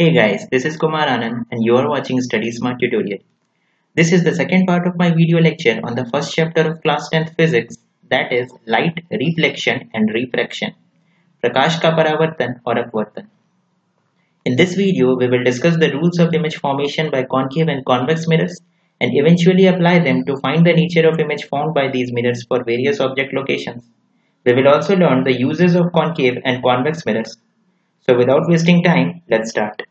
Hey guys, this is Kumar Anand and you are watching Study Smart tutorial. This is the second part of my video lecture on the first chapter of class 10th physics that is light reflection and refraction. Prakash ka paravartan or apvartan. In this video, we will discuss the rules of image formation by concave and convex mirrors and eventually apply them to find the nature of image formed by these mirrors for various object locations. We will also learn the uses of concave and convex mirrors. So without wasting time, let's start.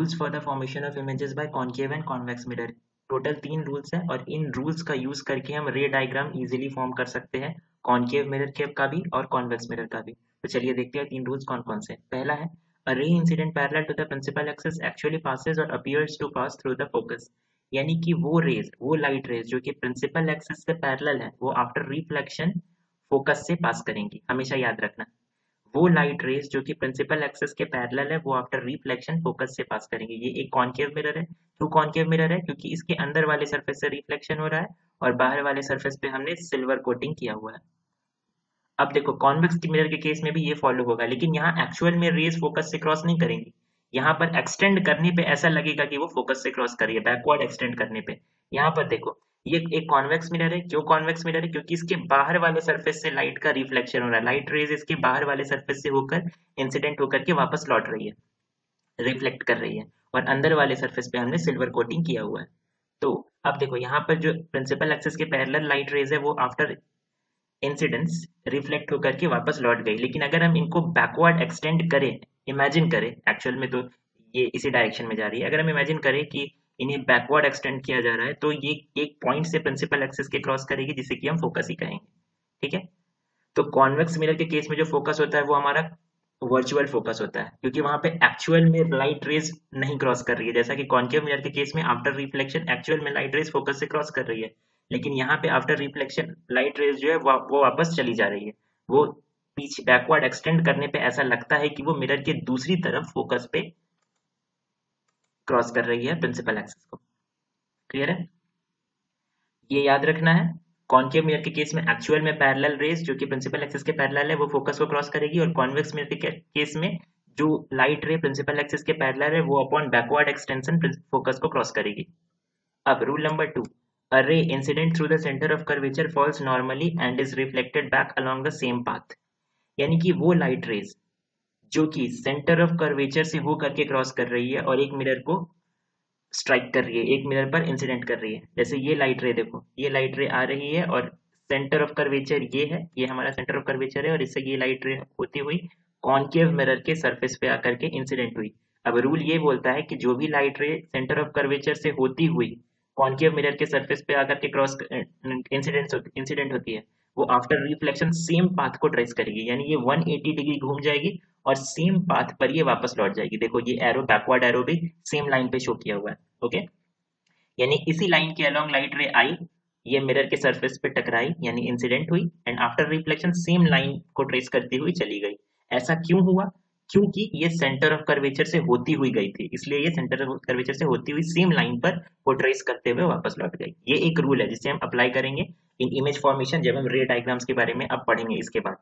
Rules for the formation of images by concave and convex mirror total तीन rules हैं और इन rules का use करके हम रे diagram easily form कर सकते हैं कॉन्केव मिरर के का भी और कॉन्वेक्स मिरर का भी। तो चलिए देखते हैं तीन रूल्स कौन कौन से पहला है, a ray incident parallel to the principal axis actually passes or appears to pass through the focus. यानी कि वो रेज वो लाइट रेज जो कि प्रिंसिपल एक्सिस से पैरेलल है, वो आफ्टर रिफ्लेक्शन फोकस से पास करेंगी। हमेशा याद रखना। वो लाइट रेज जो कि प्रिंसिपल एक्सिस के पैरेलल है, वो आफ्टर रिफ्लेक्शन फोकस से पास करेंगे। ये एक कॉन्केव मिरर है क्यों कॉन्केव मिरर है, क्योंकि इसके अंदर वाले सरफेस से रिफ्लेक्शन हो रहा है और बाहर वाले सरफेस पे हमने सिल्वर कोटिंग किया हुआ है। अब देखो कॉन्वेक्स मिरर के केस में भी ये फॉलो होगा, लेकिन यहाँ एक्चुअल में रेज फोकस से क्रॉस नहीं करेंगी। यहाँ पर एक्सटेंड करने पे ऐसा लगेगा कि वो फोकस से क्रॉस कर रही है बैकवर्ड एक्सटेंड करने पे। यहाँ पर देखो ये एक कॉन्वेक्स मिरर है। क्यों कॉन्वेक्स मिरर है? क्योंकि इसके बाहर वाले सरफेस से लाइट का रिफ्लेक्शन हो रहा है। लाइट रेज इसके बाहर वाले सरफेस से होकर इंसिडेंट होकर के वापस लौट रही है। रिफ्लेक्ट कर रही है। और अंदर वाले सरफेस पे हमने सिल्वर कोटिंग किया हुआ है। तो अब देखो, यहाँ पर जो प्रिंसिपल एक्सेस के पैरेलल लाइट रेज है, वो आफ्टर इंसिडेंस रिफ्लेक्ट होकर के वापस लौट गई। लेकिन अगर हम इनको बैकवर्ड एक्सटेंड करें इमेजिन करें एक्चुअल में तो ये इसी डायरेक्शन में जा रही है। अगर हम इमेजिन करें कि इन्हें बैकवर्ड एक्सटेंड किया जा रहा है तो ये एक पॉइंट से प्रिंसिपल एक्सिस के क्रॉस करेगी, जिसे कि हम फोकस ही कहेंगे, ठीक है? तो कॉन्वेक्स मिरर के केस में जो फोकस होता है, वो हमारा वर्चुअल फोकस होता है, क्योंकि वहाँ पे एक्चुअल में लाइट रेज नहीं क्रॉस कर रही है। जैसा कि कॉन्केव मिरर के केस में आफ्टर रिफ्लेक्शन एक्चुअल में लाइट रेज फोकस से क्रॉस कर रही है, लेकिन यहाँ पे आफ्टर रिफ्लेक्शन लाइट रेज जो है, वो वापस चली जा रही है। वो पीछे बैकवर्ड एक्सटेंड करने पे ऐसा लगता है कि वो मिरर के दूसरी तरफ़ फोकस पे क्रॉस कर रही है प्रिंसिपल एक्सिस को। क्लियर है? ये याद रखना है कॉन्केव मिरर के केस में एक्चुअल में पैरेलल रेज जो कि प्रिंसिपल एक्सिस के पैरेलल है, वो फोकस को क्रॉस करेगी और कॉन्वेक्स मिरर के केस में जो लाइट रे प्रिंसिपल एक्सिस के पैरेलल है, वो अपॉन बैकवर्ड एक्सटेंशन फोकस को क्रॉस करेगी। अब rule number two a ray incident through the center of curvature falls normally and is reflected back along the same path यानी कि वो लाइट रेज जो कि सेंटर ऑफ़ कर्वेचर से हो करके क्रॉस कर रही है और एक मिरर को स्ट्राइक कर रही है, एक मिरर पर इंसिडेंट कर रही है। जैसे ये लाइट रे देखो, ये लाइट रे आ रही है और सेंटर ऑफ़ कर्वेचर ये है, ये हमारा सेंटर ऑफ़ कर्वेचर है और इससे ये लाइट रे होती हुई कॉन्केव मिरर के सरफेस पे आकर के इंसिडेंट हुई। अब रूल ये बोलता है कि जो भी लाइट रे सेंटर ऑफ़ कर्वेचर से होती हुई कॉन्केव मिरर के सरफेस पे आकर के क्रॉस इंसिडेंट इंसिडेंट होती है, वो आफ्टर रिफ्लेक्शन सेम पाथ को ट्रेस करेगी, यानी ये 180 डिग्री घूम जाएगी और सेम पाथ पर ये वापस लौट जाएगी। देखो, ये एरो बैकवर्ड एरो भी सेम लाइन पे शो किया हुआ है ओके यानी इसी लाइन के अलोंग लाइट रे आई, ये मिरर के सरफेस पे टकराई, यानी इंसिडेंट हुई and after reflection same line को ट्रेस करती हुई चली गई। ऐसा क्यों हुआ? क्योंकि ये सेंटर ऑफ़ कर्वेचर से होती हुई गई थी, इसलिए ये सेंटर ऑफ़ कर्वेचर से होती हुई सेम लाइन पर वो ट्रेस करते हुए वापस लौट गई। ये एक रूल है, जिसे हम अप्लाई करेंगे इन इमेज फॉर्मेशन जब हम रे डायग्राम्स के बारे में अब पढ़ेंगे इसके बाद।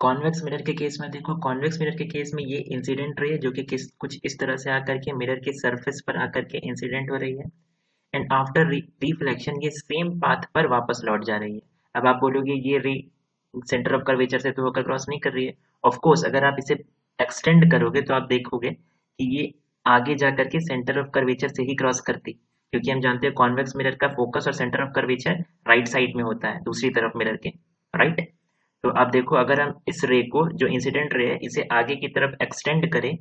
कॉन्वेक्स मिरर के केस में देखो कॉन्वेक्स मिरर के केस में ये इंसिडेंट रे है, जो कि किस, कुछ इस तरह से आकर के मिरर के सरफेस पर आकर के इंसिडेंट हो रही है। एंड आफ्टर रिफ्लेक्शन ये सेम पाथ पर वापस लौट जा रही है। अब आप बोलोगे, ये रे सेंटर ऑफ़ कर्वेचर से तो होकर क्रॉस नहीं कर रही है। ऑफकोर्स अगर आप इसे एक्सटेंड करोगे तो आप देखोगे कि ये आगे जाकर के सेंटर ऑफ़ कर्वेचर से ही क्रॉस करती। क्योंकि हम जानते हैं कॉन्वेक्स मिरर का फोकस और centre of curvature right side में होता है, दूसरी तरफ़ मिरर के राइट तो आप देखो, अगर हम इस रे को, जो इंसिडेंट रे है, इसे आगे की तरफ़ एक्सटेंड करें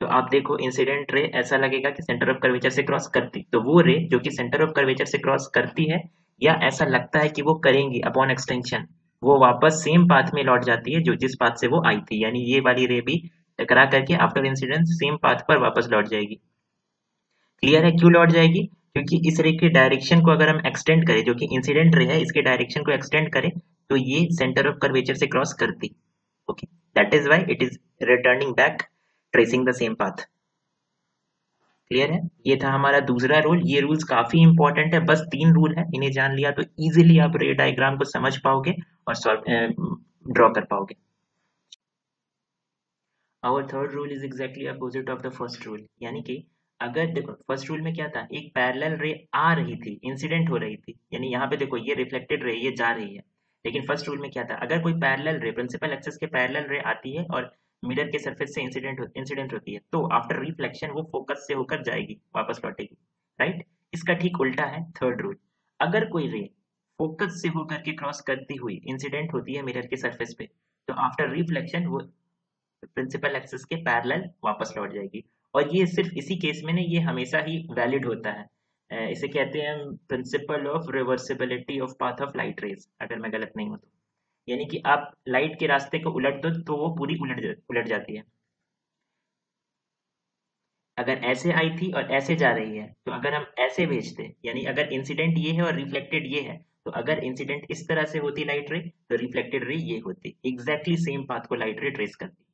तो आप देखो इंसिडेंट रे ऐसा लगेगा कि सेंटर ऑफ़ कर्वेचर से क्रॉस करती तो वो रे जो कि सेंटर ऑफ़ कर्वेचर से क्रॉस करती है, या ऐसा लगता है कि वो करेंगी अपॉन एक्सटेंशन वो वापस सेम पाथ में लौट जाती है, जो जिस पाथ से वो आई थी, यानी ये वाली रे भी टकरा करके आफ्टर इंसिडेंट सेम पाथ पर वापस लौट जाएगी। क्लियर है? क्यों लौट जाएगी? क्योंकि इस रे के डायरेक्शन को अगर हम एक्सटेंड करें, जो कि इंसिडेंट रे है, इसके डायरेक्शन को एक्सटेंड करें तो ये सेंटर ऑफ़ कर्वेचर से क्रॉस करती। Okay? That is why it is returning back, tracing the same path. Clear है? ये था हमारा दूसरा रूल ये रूल्स काफ़ी इंपॉर्टेंट है। बस तीन रूल है। इन्हें जान लिया तो इजीली आप रे डायग्राम को समझ पाओगे और सॉल्व ड्रॉ कर पाओगे। Our third rule is exactly opposite of the first rule यानी कि अगर देखो फ़र्स्ट रूल में क्या था? एक पैरेलल रे आ रही थी इंसिडेंट हो रही थी। यानी यहाँ पे देखो, ये रिफ्लेक्टेड रे ये जा रही है। लेकिन फ़र्स्ट रूल में क्या था? अगर कोई पैरेलल रे प्रिंसिपल एक्सेस के पैरेलल रे आती है और मिरर के सरफेस से इंसिडेंट इंसिडेंट होती है तो आफ्टर रिफ्लेक्शन वो फोकस से होकर जाएगी, वापस लौटेगी। राइट इसका ठीक उल्टा है थर्ड रूल अगर कोई रे फोकस से होकर के क्रॉस करती हुई इंसिडेंट होती है मिरर के सरफेस पे तो आफ्टर रिफ्लेक्शन वो प्रिंसिपल एक्सिस के पैरेलल वापस लौट जाएगी। और ये सिर्फ़ इसी केस में नहीं, ये हमेशा ही वैलिड होता है। इसे कहते हैं principle of reversibility of path of light rays अगर मैं गलत नहीं हूँ तो। यानी कि आप लाइट के रास्ते को उलट दो तो वो पूरी उलट उलट जाती है। अगर ऐसे आई थी और ऐसे जा रही है तो अगर हम ऐसे भेजते यानी अगर इंसिडेंट ये है और रिफ्लेक्टेड ये है तो अगर इंसिडेंट इस तरह से होती लाइट रे तो रिफ्लेक्टेड रे ये होती एग्जैक्टली सेम पाथ को लाइट रे ट्रेस करती।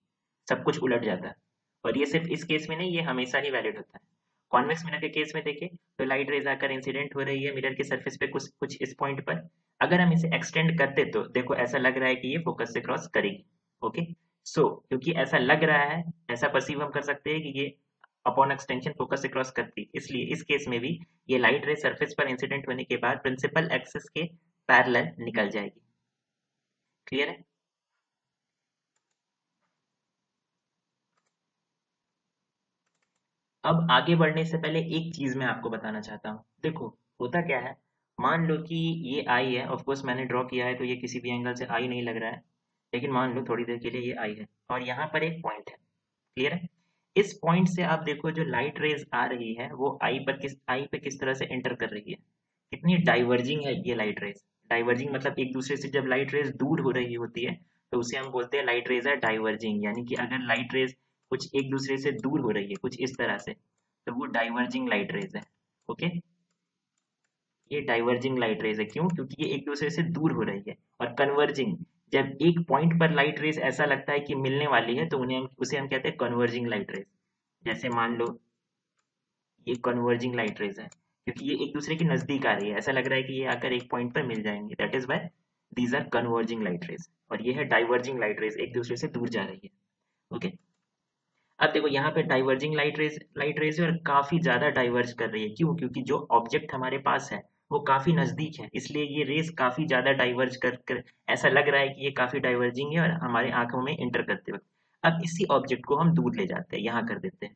सब कुछ उलट जाता। है और ये सिर्फ़ इस केस में नहीं ये हमेशा ही वैलिड होता है। कॉन्वेक्स मिरर के केस में देखें तो लाइट रेज आकर इंसिडेंट हो रही है मिरर के सरफेस पे कुछ कुछ इस पॉइंट पर। अगर हम इसे एक्सटेंड करते तो देखो ऐसा लग रहा है कि ये फोकस से क्रॉस करेगी ओके सो so, क्योंकि ऐसा लग रहा है ऐसा परसीव हम कर सकते हैं कि ये अपॉन एक्सटेंशन फोकस से क्रॉस करती है। इसलिए इस केस में भी ये लाइट रे सरफेस पर इंसिडेंट होने के बाद प्रिंसिपल एक्सेस के पैरेलल निकल जाएगी। क्लियर है? अब आगे बढ़ने से पहले एक चीज़ मैं आपको बताना चाहता हूँ। देखो, होता क्या है? मान लो कि ये आई है ऑफ़ कोर्स मैंने ड्रॉ किया है तो ये किसी भी एंगल से आई नहीं लग रहा है, लेकिन मान लो थोड़ी देर के लिए ये आई है, और यहाँ पर एक पॉइंट है। क्लियर है? इस पॉइंट से आप देखो जो लाइट रेज आ रही है, वो आई पर किस आई पे किस तरह से एंटर कर रही है। कितनी डाइवर्जिंग है ये लाइट रेज डाइवर्जिंग मतलब एक दूसरे से जब लाइट रेज दूर हो रही होती है तो उसे हम बोलते हैं लाइट रेज है डाइवर्जिंग यानी कि अगर लाइट रेज कुछ एक दूसरे से दूर हो रही है, कुछ इस तरह से। तो वो डाइवर्जिंग लाइट रेज है ओके ये डाइवर्जिंग लाइट रेज है, क्यों? क्योंकि ये एक दूसरे से दूर हो रही है और कन्वर्जिंग जब एक पॉइंट पर लाइट रेज ऐसा लगता है कि मिलने वाली है तो उन्हें उसे हम कहते हैं कन्वर्जिंग लाइट रेज जैसे मान लो, ये कन्वर्जिंग लाइट रेज है, क्योंकि ये एक दूसरे के नज़दीक आ रही है। ऐसा लग रहा है कि ये आकर एक पॉइंट पर मिल जाएँगे। That is why these are converging light rays और ये है डाइवर्जिंग लाइट रेज एक दूसरे से दूर जा रही है ओके okay? अब देखो यहाँ पे diverging light rays light rays और काफ़ी ज़्यादा डाइवर्ज कर रही है। क्यों? क्योंकि जो ऑब्जेक्ट हमारे पास है वो काफ़ी नज़दीक है। इसलिए ये रेस काफ़ी ज़्यादा डाइवर्ज कर, कर ऐसा लग रहा है कि ये काफ़ी डाइवर्जिंग है और हमारे आँखों में इंटर करते वक्त। अब इसी ऑब्जेक्ट को हम दूर ले जाते हैं यहाँ कर देते हैं।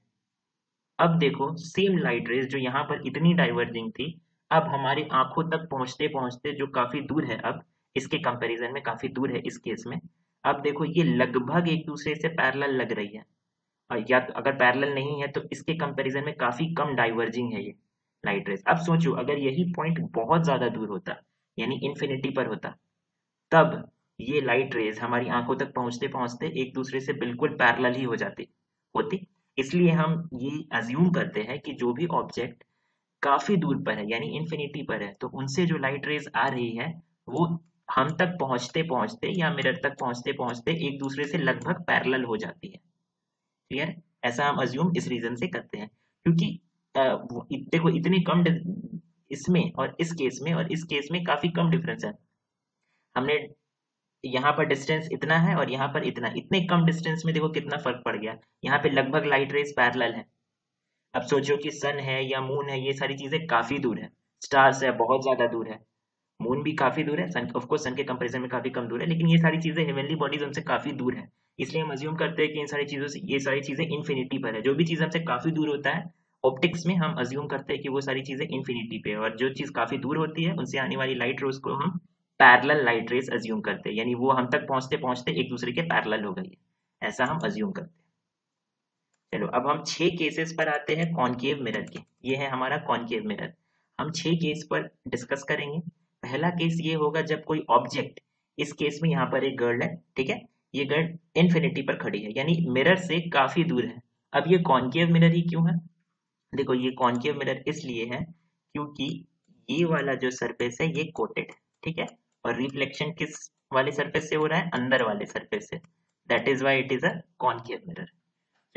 अब देखो सेम लाइट रेज जो यहाँ पर इतनी डाइवर्जिंग थी अब हमारी आँखों तक पहुँचते पहुँचते जो काफ़ी दूर है अब इसके कंपैरिजन में काफ़ी दूर है इस केस में। अब देखो ये लगभग एक दूसरे से पैरेलल लग रही है। या तो अगर पैरेलल नहीं है तो इसके कंपैरिजन में काफ़ी कम डाइवर्जिंग है ये लाइट रेस अब सोचो, अगर यही पॉइंट बहुत ज़्यादा दूर होता, यानी इन्फिनिटी पर होता, तब ये लाइट रेज हमारी आँखों तक पहुँचते पहुँचते एक दूसरे से बिल्कुल पैरेलल ही हो जाती, होती। इसलिए हम ये अज्यूम करते हैं कि जो भी ऑब्जेक्ट काफ़ी दूर पर है, यानी इन्फिनिटी पर है तो उनसे जो लाइट रेज आ रही है, वो हम तक पहुँचते पहुँचते या मिरर तक पहुँचते पहुँचते एक दूसरे से लगभग पैरेलल हो जाती है। क्लियर ऐसा हम अज्यूम इस रीजन से करते हैं। क्योंकि देखो, इतनी कम इसमें और इस केस में और इस केस में काफ़ी कम डिफरेंस है। हमने यहाँ पर डिस्टेंस इतना है और यहाँ पर इतना। इतने कम डिस्टेंस में देखो कितना फ़र्क पड़ गया। यहाँ पे लगभग लाइट रेस पैरेलल है। अब सोचो कि सन है या मून है, ये सारी चीज़ें काफ़ी दूर है। स्टार्स है, बहुत ज़्यादा दूर है। मून भी काफ़ी दूर है। सन ऑफकोर्स सन के कंपेरिजन में काफ़ी कम दूर है, लेकिन ये सारी चीज़ें हेवनली बॉडीज उनसे काफ़ी दूर है। इसलिए हम अज्यूम करते हैं कि इन सारी चीज़ों से, ये सारी चीज़ें इन्फिनिटी पर है। जो भी चीज़ हमसे काफ़ी दूर होता है ऑप्टिक्स में हम अज्यूम करते हैं कि वो सारी चीज़ें इन्फिनिटी पे है और जो चीज़ काफ़ी दूर होती है, उनसे आने वाली लाइट रेस को हम पैरल लाइट रेस अज्यूम करते हैं। यानी वो हम तक पहुँचते पहुँचते एक दूसरे के पैरल हो गई है। ऐसा हम अज्यूम करते हैं। चलो, अब हम छह केसेस पर आते हैं कॉनकेव मिरर के। ये है हमारा कॉनकेव मिरर हम छह केस पर डिस्कस करेंगे। पहला केस ये होगा जब कोई ऑब्जेक्ट इस केस में यहाँ पर एक गर्ल है, ठीक है? ये गर्ल इन्फिनिटी पर खड़ी है, यानी मिरर से काफ़ी दूर है। अब ये कॉन्केव मिरर ही क्यों है? देखो, ये कॉन्केव मिरर इसलिए है क्योंकि ये वाला जो सरफेस है, ये कोटेड है, ठीक है? और रिफ्लेक्शन किस वाले सरफेस से हो रहा है? अंदर वाले सरफेस से। That is why it is a concave mirror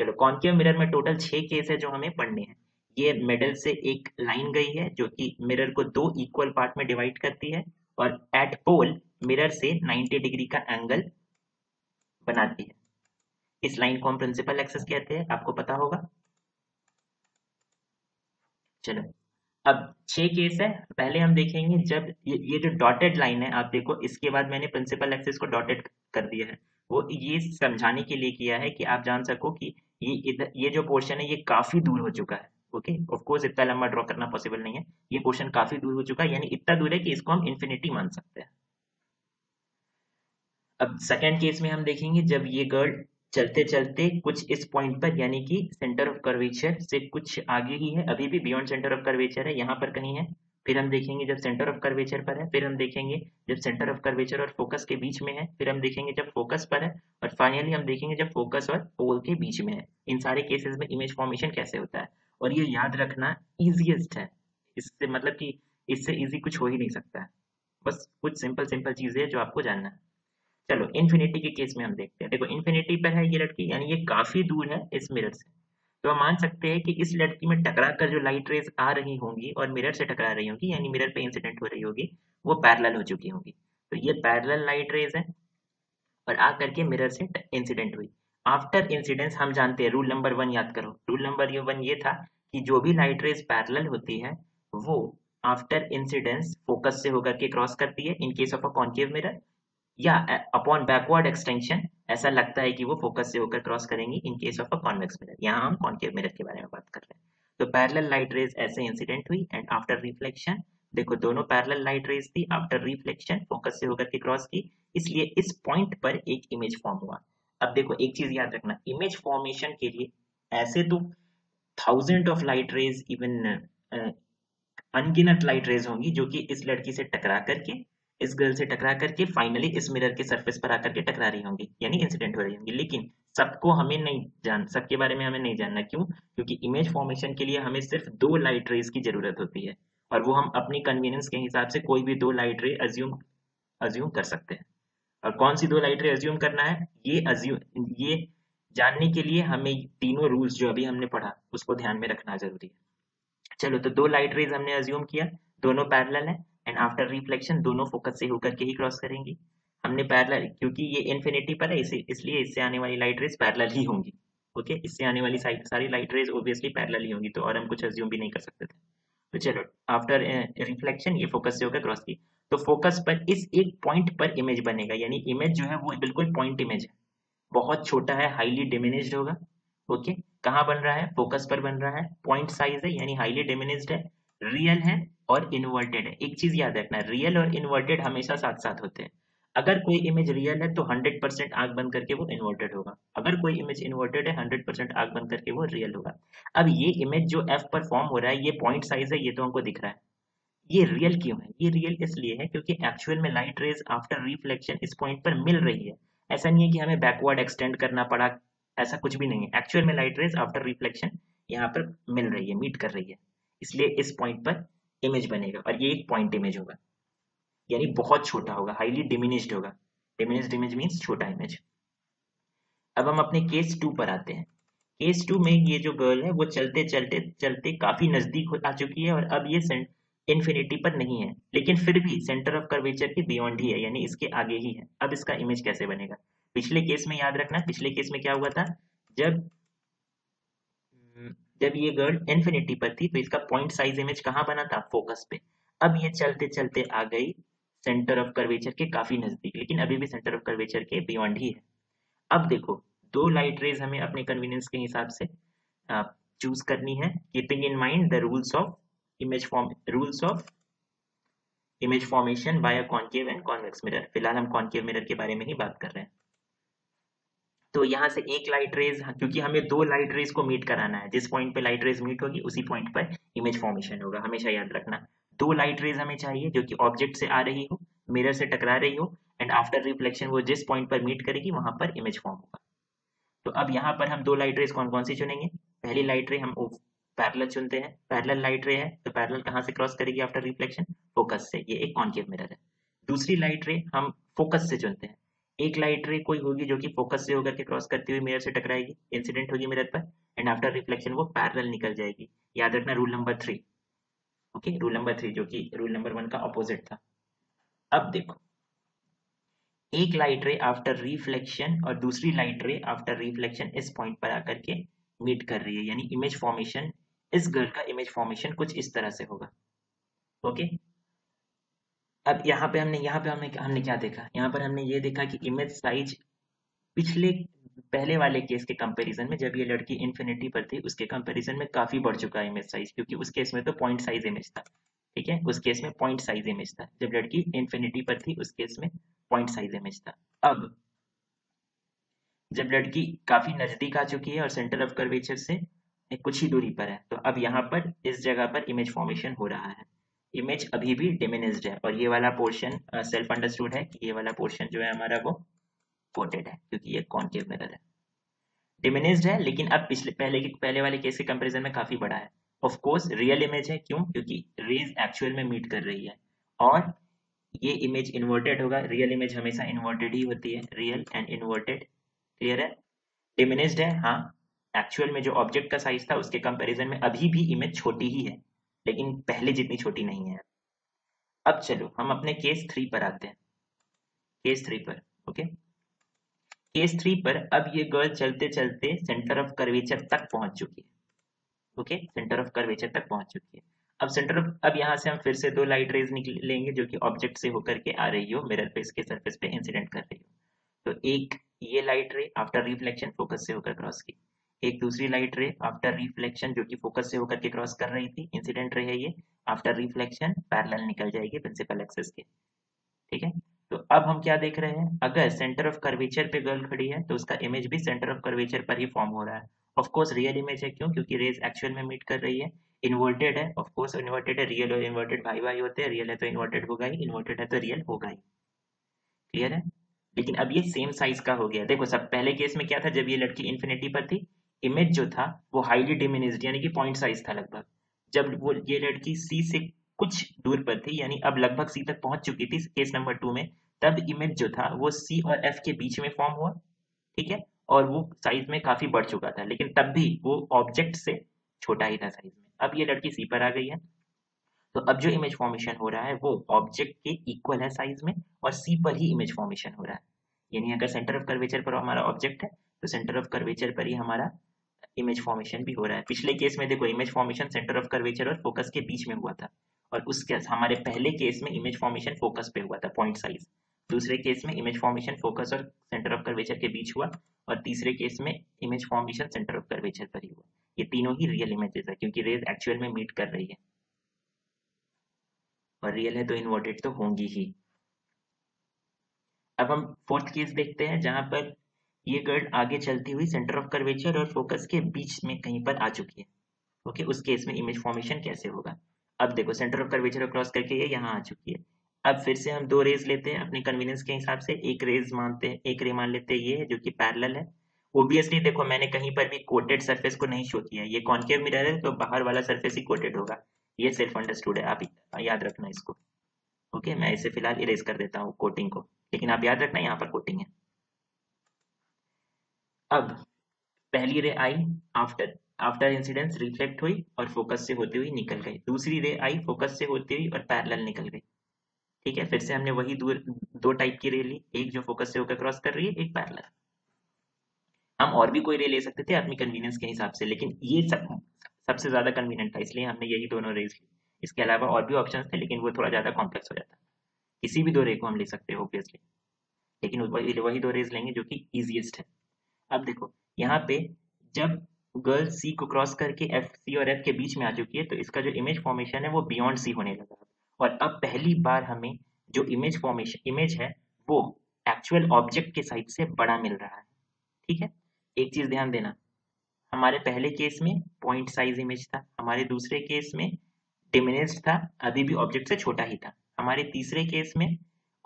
चलो कॉन्केव मिरर में टोटल छह केस है जो हमें पढ़ने हैं। ये मिडल से एक लाइन गई है, जो कि मिरर को दो इक्वल पार्ट में डिवाइड करती है और एट पोल मिरर से 90 डिग्री का एंगल बनाती है। इस लाइन को हम प्रिंसिपल एक्सेस कहते हैं आपको पता होगा। चलो अब छह केस है। पहले हम देखेंगे जब ये, जो डॉटेड लाइन है आप देखो इसके बाद मैंने प्रिंसिपल एक्सेस को डॉटेड कर दिया है। वो ये समझाने के लिए किया है कि आप जान सको कि ये इधर ये जो पोर्शन है ये काफ़ी दूर हो चुका है ओके ऑफ़ कोर्स इतना लंबा ड्रॉ करना पॉसिबल नहीं है। ये पोर्शन काफ़ी दूर हो चुका है यानी इतना दूर है कि इसको हम इन्फिनिटी मान सकते हैं। अब सेकेंड केस में हम देखेंगे, जब ये गर्ल चलते चलते कुछ इस पॉइंट पर, यानी कि सेंटर ऑफ़ कर्वेचर से कुछ आगे ही है, अभी भी बियॉन्ड सेंटर ऑफ़ कर्वेचर है, यहाँ पर कहीं है, फिर हम देखेंगे जब सेंटर ऑफ़ कर्वेचर पर है, फिर हम देखेंगे जब सेंटर ऑफ़ कर्वेचर और फोकस के बीच में है, फिर हम देखेंगे जब फोकस पर है, और फाइनली हम देखेंगे जब फोकस और पोल के बीच में है। इन सारे केसेस में इमेज फॉर्मेशन कैसे होता है? और ये याद रखना इजिएस्ट है। इससे मतलब कि इससे इजी कुछ हो ही नहीं सकता। बस कुछ सिंपल सिंपल चीज़ें जो आपको जानना है। चलो इन्फिनिटी के केस में हम देखते हैं। देखो इन्फिनिटी पर है ये लड़की, यानी ये काफ़ी दूर है इस मिरर से। तो हम मान सकते हैं कि इस लड़की में टकरा कर जो लाइट रेज आ रही होंगी और मिरर से टकरा रही होंगी, यानी मिरर पे इंसिडेंट हो रही होगी, वो पैरेलल हो चुकी होंगी। तो ये पैरेलल लाइट रेज है और आ करके मिरर से इंसिडेंट हुई। आफ्टर इंसिडेंस हम जानते हैं रूल नंबर वन याद करो। रूल नंबर वन ये था कि जो भी लाइट रेज पैरेलल होती है, वो आफ्टर इंसिडेंस फोकस से होकर के क्रॉस करती है in case of a concave mirror या अपॉन बैकवर्ड एक्सटेंशन ऐसा लगता है कि वो फोकस से होकर क्रॉस करेंगी in case of a convex mirror यहाँ हम कॉन्केव मिरर के बारे में बात कर रहे हैं। तो पैरेलल लाइट रेज ऐसे इंसिडेंट हुई एंड आफ्टर रिफ्लेक्शन देखो दोनों पैरेलल लाइट रेज थी आफ्टर रिफ्लेक्शन फोकस से होकर के क्रॉस की, इसलिए इस पॉइंट पर एक इमेज फॉर्म हुआ। अब देखो एक चीज़ याद रखना इमेज फॉर्मेशन के लिए ऐसे तो thousand of light rays even अनगिनत लाइट रेज होंगी जो कि इस लड़की से टकरा करके इस गर्ल से टकरा करके फाइनली इस मिरर के सरफेस पर आकर के टकरा रही होंगी, यानी इंसिडेंट हो रही होंगी। लेकिन सबको हमें नहीं जान, सबके बारे में हमें नहीं जानना। क्यों? क्योंकि इमेज फॉर्मेशन के लिए हमें सिर्फ़ दो लाइट रेज की ज़रूरत होती है, और वो हम अपनी कन्वीनियंस के हिसाब से कोई भी दो लाइट रे अज्यूम अज्यूम कर सकते हैं। और कौन सी दो लाइट रे अज्यूम करना है? ये अज्यूम ये जानने के लिए हमें तीनों रूल्स जो अभी हमने पढ़ा, उसको ध्यान में रखना ज़रूरी है। चलो तो दो लाइट रेज हमने अज्यूम किया, दोनों पैरेलल है। एंड आफ्टर रिफ्लेक्शन दोनों फोकस से होकर के ही क्रॉस करेंगी। हमने पैरेलल क्योंकि ये इन्फिनिटी पर है, इसे, इसलिए इससे आने वाली लाइट रेज पैरेलल ही होंगी। Okay okay? इससे आने वाली सारी लाइट रेज ऑब्वियसली पैरेलल ही होंगी तो और हम कुछ अज्यूम भी नहीं कर सकते थे। तो चलो आफ्टर रिफ्लेक्शन ये फोकस से होकर क्रॉस की तो फोकस पर इस एक पॉइंट पर इमेज बनेगा, यानी इमेज जो है वो बिल्कुल पॉइंट इमेज है। बहुत छोटा है हाईली डिमिनिस्ड होगा। ओके? कहाँ बन रहा है? फोकस पर बन रहा है। पॉइंट साइज़ है, यानी हाईली डिमिनिस्ड है। रियल है और इन्वर्टेड है। एक चीज़ याद रखना रियल और इन्वर्टेड हमेशा साथ साथ होते हैं। अगर कोई इमेज रियल है तो 100 परसेंट आग बंद करके वो इन्वर्टेड होगा। अगर कोई इमेज इन्वर्टेड है 100 परसेंट आग बंद करके वो रियल होगा। अब ये इमेज जो एफ़ पर फॉर्म हो रहा है, ये पॉइंट साइज़ है, ये तो हमको दिख रहा है। ये रियल क्यों है? ये रियल इसलिए है क्योंकि एक्चुअल में लाइट रेज आफ्टर रिफ्लेक्शन इस पॉइंट पर मिल रही है। ऐसा नहीं है कि हमें बैकवर्ड एक्सटेंड करना पड़ा, ऐसा कुछ भी नहीं है। एक्चुअल में लाइट रेज आफ्टर रिफ्लेक्शन यहाँ पर मिल रही है मीट कर रही है। इसलिए इस पॉइंट पर इमेज बनेगा और ये एक पॉइंट इमेज होगा। यानी बहुत छोटा होगा हाईली डिमिनिस्ड होगा। डिमिनिस्ड इमेज मीन्स छोटा इमेज अब हम अपने केस टू पर आते हैं। केस टू में ये जो गर्ल है, वो चलते चलते चलते काफ़ी नज़दीक आ चुकी है और अब ये इन्फिनिटी पर नहीं है। लेकिन फिर भी सेंटर ऑफ़ कर्वेचर के बियॉन्ड ही है, यानी इसके आगे ही है। अब इसका इमेज कैसे बनेगा? पिछले केस में याद रखना, पिछले केस में क्या हुआ था? जब जब ये गर्ल इन्फिनिटी पर थी तो इसका पॉइंट साइज़ इमेज कहाँ बना था? फोकस पे। अब ये चलते चलते आ गई सेंटर ऑफ़ कर्वेचर के काफ़ी नज़दीक, लेकिन अभी भी सेंटर ऑफ़ कर्वेचर के बियॉन्ड ही है। अब देखो, दो लाइट रेज हमें अपने कन्वीनियंस के हिसाब से चूज़ करनी है। Keeping in mind the rules of image form rules of image formation by a concave and convex mirror फ़िलहाल हम कॉन्केव मिरर के बारे में ही बात कर रहे हैं। तो यहाँ से एक लाइट रेज क्योंकि हमें दो लाइट रेज को मीट कराना है। जिस पॉइंट पे लाइट रेज मीट होगी, उसी पॉइंट पर इमेज फॉर्मेशन होगा। हमेशा याद रखना। दो लाइट रेज हमें चाहिए, जो कि ऑब्जेक्ट से आ रही हो मिरर से टकरा रही हो एंड आफ्टर रिफ्लेक्शन वो जिस पॉइंट पर मीट करेगी, वहाँ पर इमेज फॉर्म होगा। तो अब यहाँ पर हम दो लाइट रेज कौन कौन सी चुनेंगे? पहली लाइट रे हम पैरल चुनते हैं। पैरल लाइट रे है तो पैरल कहाँ से क्रॉस करेगी आफ्टर रिफ्लेक्शन फोकस से। ये एक कॉन्केव मिरर है। दूसरी लाइट रे हम फोकस से चुनते हैं। एक लाइट रे कोई होगी जो कि फोकस से होकर के क्रॉस करती हुई मिरर से टकराएगी इंसिडेंट होगी मिरर पर एंड आफ्टर रिफ्लेक्शन वो पैरेलल निकल जाएगी। याद रखना rule number three okay rule number three जो कि रूल नंबर वन का अपोजिट था। अब देखो, एक लाइट रे आफ्टर रिफ्लेक्शन और दूसरी लाइट रे आफ्टर रिफ्लेक्शन इस पॉइंट पर आकर के मीट कर रही है। यानी इमेज फॉर्मेशन इस गर्ल का इमेज फॉर्मेशन कुछ इस तरह से होगा। ओके अब यहाँ पे हमने, यहाँ पे हमने हमने क्या देखा? यहाँ पर हमने ये देखा कि इमेज साइज़ पिछले, पहले वाले केस के कंपैरिजन में जब ये लड़की इन्फिनिटी पर थी, उसके कंपैरिजन में काफ़ी बढ़ चुका है इमेज साइज़ क्योंकि उस केस में तो पॉइंट साइज़ इमेज था, ठीक है? उस केस में पॉइंट साइज़ इमेज था। जब लड़की इन्फिनिटी पर थी, उस केस में पॉइंट साइज़ इमेज था। अब, जब लड़की काफ़ी नज़दीक आ चुकी है और सेंटर ऑफ़ कर्वेचर से कुछ ही दूरी पर है तो अब यहाँ पर इस जगह पर इमेज फॉर्मेशन हो रहा है। इमेज अभी भी डिमिनिस्ड है। और ये वाला पोर्शन सेल्फ अंडरस्टूड है कि ये वाला पोर्शन जो है हमारा वो कोटेड है, क्योंकि ये कॉन्केव मिरर है। डिमिनिस्ड है, लेकिन अब पिछले, पहले के, पहले वाले केस के कंपैरिजन में काफ़ी बड़ा है। ऑफ़ कोर्स रियल इमेज है, क्यों? क्योंकि रेज एक्चुअल में मीट कर रही है। और ये इमेज इन्वर्टेड होगा। रियल इमेज हमेशा इन्वर्टेड ही होती है। रियल एंड इन्वर्टेड क्लियर है? डिमिनिस्ड है हाँ। एक्चुअल में जो ऑब्जेक्ट का साइज़ था, उसके कंपैरिजन में अभी भी इमेज छोटी ही है। लेकिन पहले जितनी छोटी नहीं है। अब चलो, हम अपने केस थ्री पर आते हैं। केस थ्री पर ओके केस थ्री पर अब ये गर्ल चलते चलते सेंटर ऑफ़ कर्वेचर तक पहुँच चुकी है। ओके सेंटर ऑफ़ कर्वेचर तक पहुँच चुकी है। अब सेंटर ऑफ़ अब यहाँ से हम फिर से दो लाइट रेज लेंगे जो कि ऑब्जेक्ट से होकर के आ रही हो मिरर पे, इसके सरफेस पे इंसिडेंट कर रही हो। तो एक ये लाइट रे आफ्टर रिफ्लेक्शन फोकस से होकर क्रॉस की। एक दूसरी लाइट रे आफ्टर रिफ्लेक्शन जो कि फोकस से होकर के क्रॉस कर रही थी इंसिडेंट रे है ये आफ्टर रिफ्लेक्शन पैरेलल निकल जाएगी प्रिंसिपल एक्सेस के। ठीक है? तो अब हम क्या देख रहे हैं? अगर सेंटर ऑफ़ कर्वेचर पे गर्ल खड़ी है तो उसका इमेज भी सेंटर ऑफ़ कर्वेचर पर ही फॉर्म हो रहा है। ऑफ़ कोर्स रियल इमेज है क्यों? क्योंकि रेज एक्चुअल में मीट कर रही है। इन्वर्टेड है ऑफ़ कोर्स इन्वर्टेड है रियल और इन्वर्टेड भाई भाई होते हैं रियल है तो इन्वर्टेड होगा ही इन्वर्टेड है तो रियल होगा ही। क्लियर है? लेकिन अब ये सेम साइज़ का हो गया। देखो, सब पहले केस में क्या था? जब ये लड़की इन्फिनिटी पर थी इमेज जो था, वो हाईली डिमिनिज्ड यानी कि पॉइंट साइज़ था लगभग। जब वो, ये लड़की सी से कुछ दूर पर थी, यानी अब लगभग सी तक पहुँच चुकी थी केस नंबर टू में, तब इमेज जो था, वो सी और एफ़ के बीच में फॉर्म हुआ, ठीक है? और वो साइज़ में काफ़ी बढ़ चुका था, लेकिन तब भी वो ऑब्जेक्ट से छोटा ही था साइज़ में। अब ये लड़की सी पर आ गई है। तो अब जो इमेज फॉर्मेशन हो रहा है, वो ऑब्जेक्ट के इक्वल है साइज़ में और सी पर ही इमेज फॉर्मेशन हो रहा है। यानी अगर सेंटर ऑफ़ कर्वेचर पर हमारा ऑब्जेक्ट है तो सेंटर ऑफ़ कर्वेचर पर ही हमारा इमेज फॉर्मेशन भी हो रहा है। पिछले केस में देखो image formation centre of curvature और फोकस के बीच में हुआ था। और उसके हमारे पहले केस में इमेज फॉर्मेशन फोकस पे हुआ था पॉइंट साइज़ दूसरे केस में इमेज फॉर्मेशन फोकस और सेंटर ऑफ़ कर्वेचर के बीच हुआ और तीसरे केस में image formation centre of curvature पर ही हुआ। ये तीनों ही रियल इमेजेस है, क्योंकि रेज एक्चुअल में मीट कर रही है। और रियल है तो इन्वर्टेड तो होंगी ही। अब हम फोर्थ केस देखते हैं, जहाँ पर ये गर्ड आगे चलती हुई सेंटर ऑफ़ कर्वेचर और फोकस के बीच में कहीं पर आ चुकी है। ओके उस केस में इमेज फॉर्मेशन कैसे होगा? अब देखो सेंटर ऑफ़ कर्वेचर क्रॉस करके ये यहाँ आ चुकी है। अब फिर से हम दो रेज लेते हैं, अपने कन्वीनियंस के हिसाब से। एक रेज मानते हैं, एक रे मान लेते हैं ये, जो कि पैरेलल है। ओबियसली देखो, मैंने कहीं पर भी कोटेड सरफेस को नहीं शो किया ये कॉन्केव मिरर है? तो बाहर वाला सरफेस ही कोटेड होगा। ये सेल्फ अंडरस्टूड है, आप याद रखना इसको। ओके मैं इसे फ़िलहाल इरेज कर देता हूँ कोटिंग को। लेकिन आप याद रखना, यहाँ पर कोटिंग है। अब पहली रे आई आफ्टर आफ्टर इंसिडेंस रिफ्लेक्ट हुई और फोकस से होती हुई निकल गई। दूसरी रे आई फोकस से होती हुई और पैरेलल निकल गई। ठीक है? फिर से हमने वही दो दो टाइप की रे ली। एक जो फोकस से होकर क्रॉस कर रही है, एक पैरेलल हम और भी कोई रे ले सकते थे अपनी कन्वीनियंस के हिसाब से, लेकिन ये सब, सबसे ज़्यादा कन्वीनियंट था, इसलिए हमने यही दोनों रेज ली। इसके अलावा और भी ऑप्शन थे, लेकिन वो थोड़ा ज़्यादा कॉम्प्लेक्स हो जाता। किसी भी दो रे को हम ले सकते हैं ऑब्वियसली लेकिन वही दो रेज लेंगे जो कि इजिएस्ट है। अब देखो, यहाँ पे जब गर्ल सी को क्रॉस करके एफ़ सी और एफ़ के बीच में आ चुकी है तो इसका जो इमेज फॉर्मेशन है, वो बियॉन्ड सी होने लगा। और अब पहली बार हमें जो इमेज फॉर्मेशन इमेज है, वो एक्चुअल ऑब्जेक्ट के साइड से बड़ा मिल रहा है। ठीक है? एक चीज़ ध्यान देना। हमारे पहले केस में पॉइंट साइज़ इमेज था, हमारे दूसरे केस में डिमिनिस्ड था, अभी भी ऑब्जेक्ट से छोटा ही था। हमारे तीसरे केस में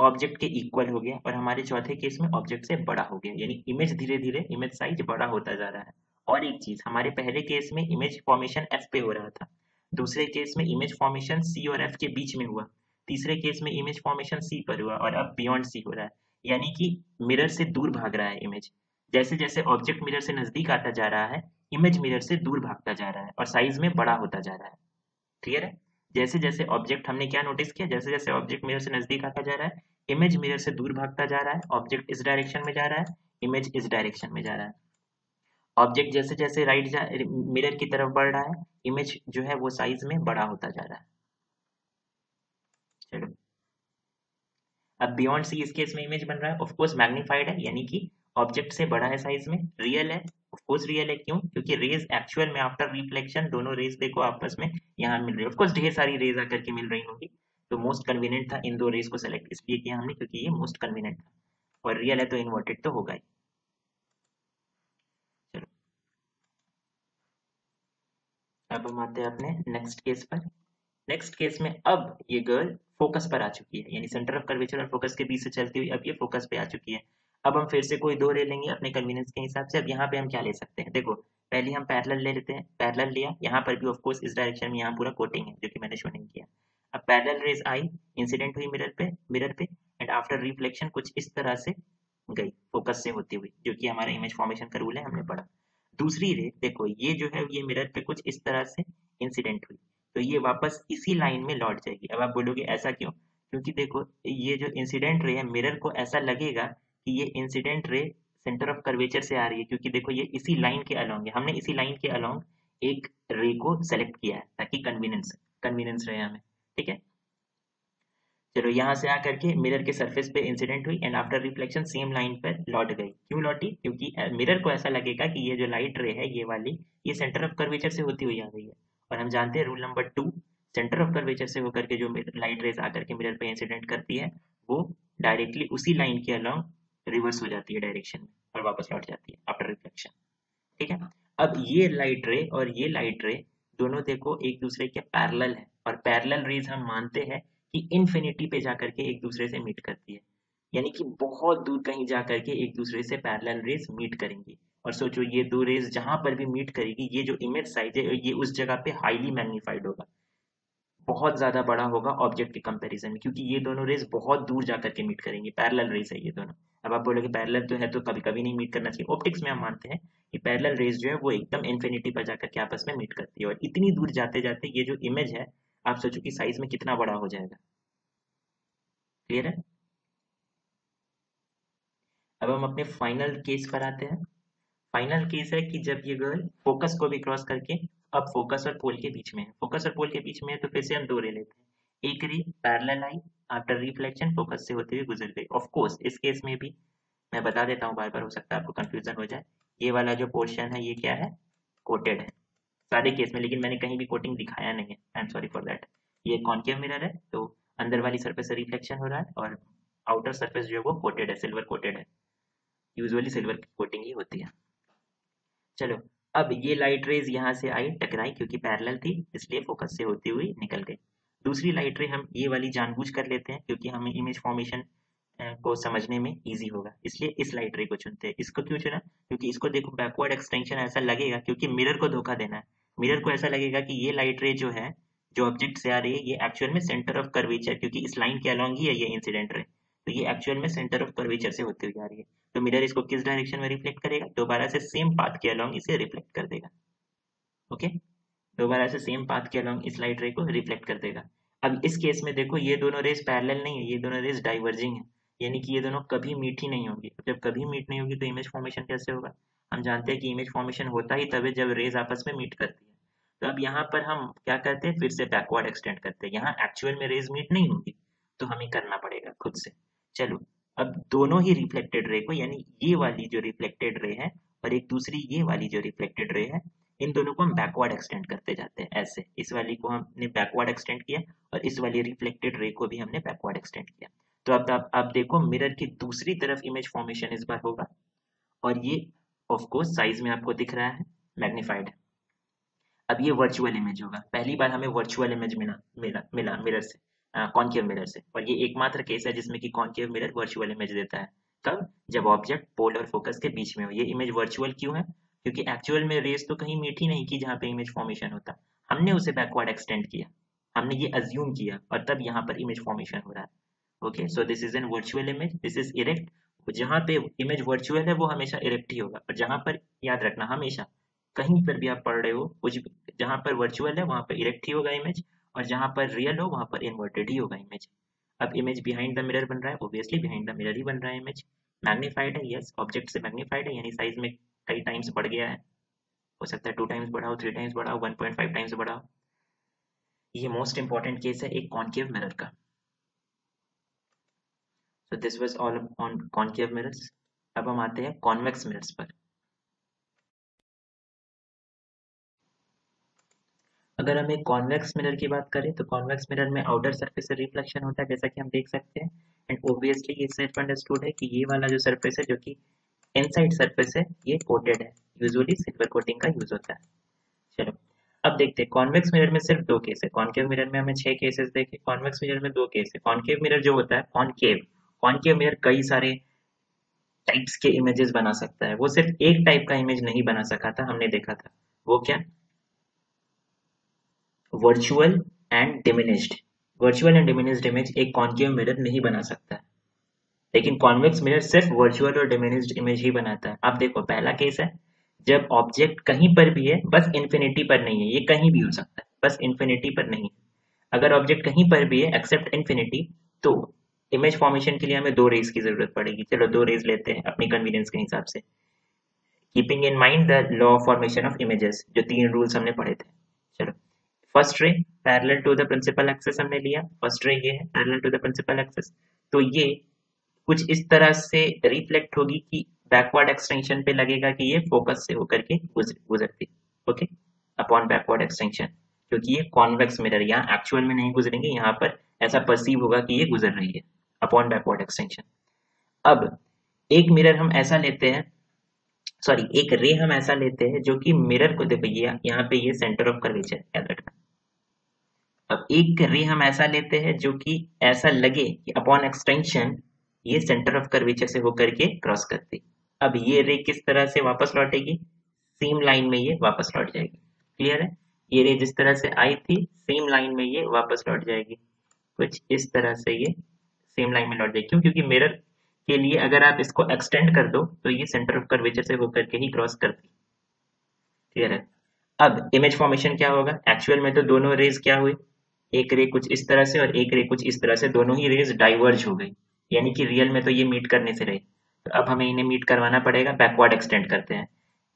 ऑब्जेक्ट के इक्वल हो गया, और हमारे चौथे केस में ऑब्जेक्ट से बड़ा हो गया, यानी इमेज धीरे धीरे इमेज साइज़ बड़ा होता जा रहा है। और एक चीज़, हमारे पहले केस में इमेज फॉर्मेशन एफ़ पे हो रहा था, दूसरे केस में इमेज फॉर्मेशन सी और एफ़ के बीच में हुआ, तीसरे केस में इमेज फॉर्मेशन सी पर हुआ, और अब बियॉन्ड सी हो रहा है, यानी कि मिरर से दूर भाग रहा है इमेज जैसे जैसे ऑब्जेक्ट मिरर से नज़दीक आता जा रहा है इमेज मिरर से दूर भागता जा रहा है, और साइज़ में बड़ा होता जा रहा है। क्लियर है? जैसे जैसे ऑब्जेक्ट हमने क्या नोटिस किया? जैसे जैसे ऑब्जेक्ट मिरर से नज़दीक आता जा रहा है इमेज मिरर से दूर भागता जा रहा है, ऑब्जेक्ट इस डायरेक्शन में जा रहा है, इमेज इस डायरेक्शन में जा रहा है। ऑब्जेक्ट जैसे जैसे राइट जा, मिरर की तरफ़ बढ़ रहा है, इमेज जो है वो साइज़ में बड़ा होता जा रहा है। चलो। अब बियॉन्ड सी इस केस में इमेज बन रहा है ऑफ़ कोर्स मैग्नीफाइड है, यानी कि ऑब्जेक्ट से बड़ा है साइज़ में रियल है ऑफ़ कोर्स रियल है, क्यों? क्योंकि रेज एक्चुअल में आफ्टर रिफ्लेक्शन दोनों रेज देखो आपस में यहाँ मिल रही है। ऑफ़ कोर्स ढेर सारी रेज आकर के मिल रही होंगी। तो मोस्ट कन्वीनियंट था। इन दो रेज को सेलेक्ट इसलिए किया हमने, क्योंकि ये मोस्ट कन्वीनियंट था। और रियल है तो इन्वर्टेड तो होगा ही। चलो। अब हम आते हैं अपने नेक्स्ट केस पर। नेक्स्ट केस में अब ये गर्ल फोकस पर आ चुकी है। यानी सेंटर ऑफ़ कर्वेचर और फोकस के बीच से चलती हुई अब ये फोकस पे आ चुकी है। अब हम फिर से कोई दो रे लेंगे अपने कन्वीनियंस के हिसाब से। अब यहाँ पे हम क्या ले सकते हैं? देखो, पहले हम पैरेलल ले लेते हैं। पैरेलल लिया। यहाँ पर भी ऑफ़ कोर्स इस डायरेक्शन में यहाँ पूरा कोटिंग है, जो कि मैंने शो नहीं किया। पैरेलल रेज आई इंसिडेंट हुई मिरर पे मिरर पे एंड आफ्टर रिफ्लेक्शन कुछ इस तरह से गई फोकस से होती हुई, जो कि हमारा इमेज फॉर्मेशन का रूल है, हमने पढ़ा। दूसरी रे देखो, ये जो है, ये मिरर पे कुछ इस तरह से इंसिडेंट हुई तो ये वापस इसी लाइन में लौट जाएगी। अब आप बोलोगे, ऐसा क्यों? क्योंकि देखो, ये जो इंसिडेंट रे है मिरर को ऐसा लगेगा कि ये incident ray centre of curvature से आ रही है, क्योंकि देखो, ये इसी लाइन के अलोंग है। हमने इसी लाइन के अलोंग एक रे को सेलेक्ट किया है, ताकि कन्वीनियंस कन्वीनियंस रहे हमें। चलो यहाँ से आकर के मिरर के सरफेस पे इंसिडेंट हुई and after reflection same line पर लौट गई। क्यों लौटी? क्योंकि मिरर को ऐसा लगेगा कि ये जो लाइट रे है, ये वाली, ये सेंटर ऑफ़ कर्वेचर से होती हुई आ रही है। और हम जानते हैं rule number two centre of curvature से होकर के जो लाइट रेज आकर के मिरर पे इंसिडेंट करती है, वो डायरेक्टली उसी लाइन के अलोंग रिवर्स हो जाती है डायरेक्शन में और वापस लौट जाती है आफ्टर रिफ्लेक्शन ठीक है? अब ये लाइट रे और ये लाइट रे दोनों देखो एक दूसरे के पैरेलल है और पैरेलल रेज हम मानते हैं कि इन्फिनिटी पे जाकर के एक दूसरे से मीट करती है। यानी कि बहुत दूर कहीं जा करके एक दूसरे से पैरेलल रेज मीट करेंगी। और सोचो, ये दो रेज जहाँ पर भी मीट करेगी, ये जो इमेज साइज़ है, ये उस जगह पे हाईली मैग्नीफाइड होगा। बहुत ज़्यादा बड़ा होगा ऑब्जेक्ट के कंपैरिजन में, क्योंकि ये दोनों रेज बहुत दूर जाकर के मीट करेंगी। पैरेलल रेस है ये दोनों। अब आप बोलोगे पैरेलल तो है तो कभी कभी नहीं मीट करना चाहिए। ऑप्टिक्स में हम मानते हैं कि पैरेलल रेज जो है वो एकदम इन्फिनिटी पर जाकर के आपस में मीट करती है। और इतनी दूर जाते जाते ये जो इमेज है आप सोचो कि साइज़ में कितना बड़ा हो जाएगा। क्लियर है? अब हम अपने फाइनल केस पर आते हैं। फाइनल केस है कि जब ये गर्ल फोकस को भी क्रॉस करके अब फोकस और पोल के बीच में है। फोकस और पोल के बीच में है तो फिर से हम दो रे लेते हैं। एक रे पैरेलल आई आफ्टर रिफ्लेक्शन फोकस से होते हुए गुजर गई। ऑफ़ कोर्स इस केस में भी मैं बता देता हूँ, बार बार हो सकता है आपको कंफ्यूजन हो जाए। ये वाला जो पोर्शन है, ये क्या है? कोटेड है। सारे केस में, लेकिन मैंने कहीं भी कोटिंग दिखाया नहीं है। I am sorry for that ये कॉन्केव मिरर है तो अंदर वाली सरफेस से रिफ्लेक्शन हो रहा है और आउटर सरफेस जो है वो कोटेड है सिल्वर कोटेड है। यूजुअली सिल्वर कोटिंग ही होती है। चलो, अब ये लाइट रेज यहाँ से आई, टकराई, क्योंकि पैरेलल थी, इसलिए फोकस से होती हुई निकल गई। दूसरी लाइट रे हम ये वाली जानबूझ कर लेते हैं, क्योंकि हमें इमेज फॉर्मेशन को समझने में इजी होगा। इसलिए इस लाइट रे को चुनते हैं। इसको क्यों चुना? क्योंकि इसको देखो बैकवर्ड एक्सटेंशन ऐसा लगेगा, क्योंकि मिरर को धोखा देना है। मिरर को ऐसा लगेगा कि ये लाइट रे जो है, जो ऑब्जेक्ट से आ रही है, ये एक्चुअल में सेंटर ऑफ़ कर्वेचर क्योंकि इस लाइन के अलॉन्ग ही है, ये इंसिडेंट रे तो ये एक्चुअल में सेंटर ऑफ़ कर्वेचर से होती हुई आ रही है। तो मिरर इसको किस डायरेक्शन में रिफ्लेक्ट करेगा? दोबारा से सेम पाथ के अलॉन्ग इसे रिफ्लेक्ट कर देगा। ओके दोबारा से सेम पाथ के अलॉन्ग इस लाइट रे को रिफ्लेक्ट कर देगा। अब इस केस में देखो, ये दोनों रेस पैरेलल नहीं है, ये दोनों रेस डाइवर्जिंग है। यानी कि ये दोनों कभी मीट ही नहीं होंगी। जब कभी मीट नहीं होगी तो इमेज फॉर्मेशन कैसे होगा? हम जानते हैं कि इमेज फॉर्मेशन होता ही तभी जब रेज आपस में मीट करती है। तो अब यहाँ पर हम क्या करते हैं? फिर से बैकवर्ड एक्सटेंड करते हैं। यहाँ एक्चुअल में रेज मीट नहीं होगी तो हमें करना पड़ेगा खुद से। चलो, अब दोनों ही रिफ्लेक्टेड रे को, यानी ये वाली जो रिफ्लेक्टेड रे है और एक दूसरी ये वाली जो रिफ्लेक्टेड रे है, इन दोनों को हम बैकवर्ड एक्सटेंड करते जाते हैं, ऐसे। इस वाली को हमने बैकवर्ड एक्सटेंड किया और इस वाली रिफ्लेक्टेड रे को भी हमने बैकवर्ड एक्सटेंड किया। तो अब आप देखो मिरर की दूसरी तरफ़ इमेज फॉर्मेशन इस बार होगा और ये ऑफ़ कोर्स साइज़ में आपको दिख रहा है मैग्नीफाइड अब ये वर्चुअल इमेज होगा। पहली बार हमें वर्चुअल इमेज मिला मिला मिला मिरर से कॉन्केव मिरर से। और ये एकमात्र केस है जिसमें कि कॉन्केव मिरर वर्चुअल इमेज देता है। कब? जब ऑब्जेक्ट पोल और फोकस के बीच में हो। ये इमेज वर्चुअल क्यों है? क्योंकि एक्चुअल में रेस तो कहीं मीठी नहीं की जहाँ पे इमेज फॉर्मेशन होता। हमने उसे बैकवर्ड एक्सटेंड किया। हमने ये अज्यूम किया और तब यहाँ पर इमेज फॉर्मेशन हो रहा है। Okay so this is an virtual image this is erect जहाँ पे इमेज वर्चुअल है, वो हमेशा इरेक्ट ही होगा। और जहाँ पर याद रखना, हमेशा, कहीं पर भी आप पढ़ रहे हो, कुछ जहाँ पर वर्चुअल है, वहाँ पर इरेक्ट ही होगा इमेज और जहाँ पर रियल हो, वहाँ पर इन्वर्टेड ही होगा इमेज अब इमेज बिहाइंड द मिरर बन रहा है ऑब्वियसली बिहाइंड द मिरर ही बन रहा है इमेज मैग्नीफाइड है यस ऑब्जेक्ट से मैग्नीफाइड है, यानी साइज़ में कई टाइम्स बढ़ गया है। हो सकता है टू टाइम्स बढ़ाओ थ्री टाइम्स बढ़ाओ वन पॉइंट फाइव टाइम्स बढ़ाओ। ये मोस्ट इंपॉर्टेंट केस है, एक कॉन्केव मिरर का। So this was all on concave mirrors. अब हम आते हैं कॉन्वेक्स मिरर्स पर। अगर हम एक कॉन्वेक्स मिरर की बात करें तो कॉन्वेक्स मिरर में आउटर सरफेस से रिफ्लेक्शन होता है, जैसा कि हम देख सकते हैं। एंड ओबियसली ये सेल्फ अंडरस्टूड है कि ये वाला जो सरफेस है, जो कि इनसाइड सरफेस है, ये कोटेड है। यूजुअली सिल्वर कोटिंग का यूज़ होता है। चलो, अब देखते हैं। कॉन्वेक्स मिरर में सिर्फ़ दो केस है। कॉन्केव मिरर में हमें छह केसेस देखे। कॉन्वेक्स मिरर में दो केस है। कॉन्केव मिरर जो होता है कॉन्केव कॉन्केव मिरर कई सारे टाइप्स के इमेजेस बना सकता है। वो सिर्फ़ एक टाइप का इमेज नहीं बना सका था, हमने देखा था। वो क्या? Virtual and diminished virtual and diminished image एक कॉन्केव मिरर नहीं बना सकता। है लेकिन कॉन्वेक्स मिरर सिर्फ़ वर्चुअल और डिमिनिश्ड इमेज ही बनाता है। अब देखो, पहला केस है, जब ऑब्जेक्ट कहीं पर भी है, बस इन्फिनिटी पर नहीं है। ये कहीं भी हो सकता है, बस इन्फिनिटी पर नहीं है। अगर ऑब्जेक्ट कहीं पर भी है एक्सेप्ट इन्फिनिटी तो इमेज फॉर्मेशन के लिए हमें दो रेज की ज़रूरत पड़ेगी। चलो, दो रेज लेते हैं अपनी कन्वीनियंस के हिसाब से। Keeping in mind the law of formation of images जो तीन रूल्स हमने पढ़े थे। चलो first ray parallel to the principal axis हमने लिया। फ़र्स्ट रे ये है parallel to the principal axis तो ये कुछ इस तरह से रिफ्लेक्ट होगी कि बैकवर्ड एक्सटेंशन पे लगेगा कि ये फोकस से होकर के गुजरती ओके अपॉन बैकवर्ड एक्सटेंशन क्योंकि ये कॉन्वेक्स मिरर यहाँ एक्चुअल में नहीं गुजरेंगे, यहाँ पर ऐसा परसीव होगा कि ये गुजर रही है। अपॉन बैकवर्ड एक्सटेंशन अब, एक मिरर हम ऐसा लेते हैं सॉरी एक रे हम ऐसा लेते हैं जो कि मिरर को देखो, ये यहाँ पे ये सेंटर ऑफ़ कर्वेचर याद रखना अब एक रे हम ऐसा लेते हैं जो कि ऐसा लगे कि अपॉन एक्सटेंशन ये सेंटर ऑफ़ कर्वेचर से होकर के क्रॉस करती अब ये रे किस तरह से वापस लौटेगी? सेम लाइन में ये वापस लौट जाएगी। क्लियर है? ये रे जिस तरह से आई थी सेम लाइन में ये वापस लौट जाएगी। कुछ इस तरह से ये सेम लाइन में लौट जाए क्यों क्योंकि मिरर के लिए अगर आप इसको एक्सटेंड कर दो तो ये सेंटर ऑफ़ कर्वेचर से होकर के ही क्रॉस करती क्लियर है? अब इमेज फॉर्मेशन क्या होगा? एक्चुअल में तो दोनों रेज क्या हुई एक रे कुछ इस तरह से और एक रे कुछ इस तरह से, दोनों ही रेज डाइवर्ज हो गई। यानी कि रियल में तो ये मीट करने से रहे। तो अब हमें इन्हें मीट करवाना पड़ेगा बैकवर्ड एक्सटेंड करते हैं।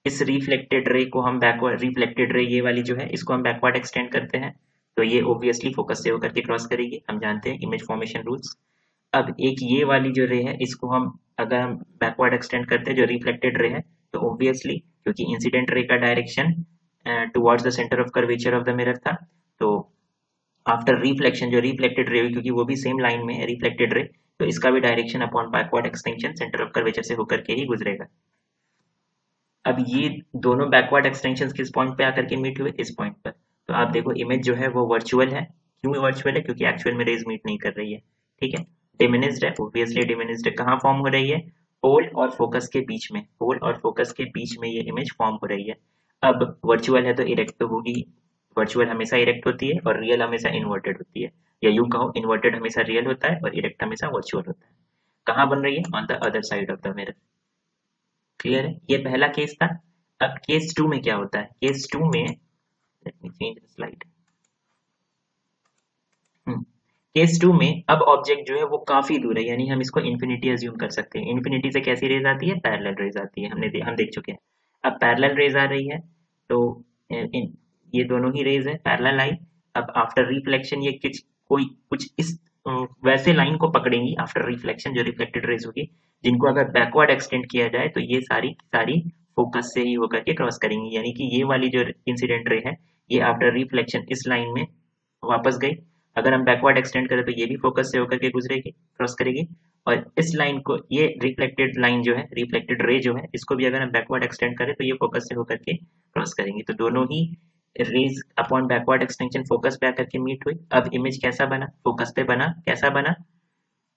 इस रिफ्लेक्टेड रे को हम बैकवर्ड रिफ्लेक्टेड रे ये वाली जो है, इसको हम बैकवर्ड एक्सटेंड करते हैं। तो ये ओब्वियसली फोकस से होकर के क्रॉस करेगी। हम जानते हैं इमेज फॉर्मेशन रूल्स अब एक ये वाली जो रे है, इसको हम अगर हम बैकवर्ड एक्सटेंड करते हैं, जो रिफ्लेक्टेड रे है तो ऑब्वियसली क्योंकि इंसिडेंट रे का direction towards the centre of curvature of the mirror था तो आफ्टर रिफ्लेक्शन जो रिफ्लेक्टेड रे क्योंकि वो भी सेम लाइन में है रिफ्लेक्टेड रे तो इसका भी direction upon backward extension centre of curvature से होकर के ही गुजरेगा। अब ये दोनों बैकवर्ड एक्सटेंशन किस पॉइंट पे आकर के मीट हुए? इस पॉइंट पर। तो आप देखो इमेज जो है, वो वर्चुअल है। क्यों वर्चुअल है? क्योंकि एक्चुअल में रेज मीट नहीं कर रही है। ठीक है? डिमिनिस्ड है ओबियसली डिमिनिस्ड कहाँ फॉर्म हो रही है? पोल और फोकस के बीच में पोल और फोकस के बीच में ये इमेज फॉर्म हो रही है। अब वर्चुअल है तो इरेक्ट तो होगी वर्चुअल हमेशा इरेक्ट होती है और रियल हमेशा इन्वर्टेड होती है। या यूँ कहो इन्वर्टेड हमेशा रियल होता है और इरेक्ट हमेशा वर्चुअल होता है। कहाँ बन रही है? On the other side of the mirror clear है? ये पहला केस था। अब केस टू में क्या होता है? केस टू में, let me change the case two में अब ऑब्जेक्ट जो है वो काफ़ी दूर है यानी हम इसको इन्फिनिटी अज्यूम कर सकते हैं। इन्फिनिटी से कैसी रेज आती है? पैरेलल रेज आती है हमने हम देख चुके हैं। अब पैरेलल रेज आ रही है तो इन, ये दोनों ही रेज है पैरेलल आई अब आफ्टर रिफ्लेक्शन ये कुछ कोई कुछ इस वैसे लाइन को पकड़ेंगी आफ्टर रिफ्लेक्शन जो रिफ्लेक्टेड रेज होगी जिनको अगर बैकवर्ड एक्सटेंड किया जाए तो ये सारी सारी फोकस से ही होकर के क्रॉस करेंगी। यानी कि ये वाली जो इंसिडेंट रे है ये आफ्टर रिफ्लेक्शन इस लाइन में वापस गई। अगर हम बैकवर्ड एक्सटेंड करें तो ये भी फोकस से होकर के गुजरेगी क्रॉस करेगी। और इस लाइन को, ये रिफ्लेक्टेड लाइन जो है रिफ्लेक्टेड रे जो है, इसको भी अगर हम बैकवर्ड एक्सटेंड करें तो ये फोकस से होकर के क्रॉस करेंगे। तो दोनों ही rays upon backward extension focus पे आकर के मीट हुई। अब इमेज कैसा बना? फोकस पे बना। कैसा बना?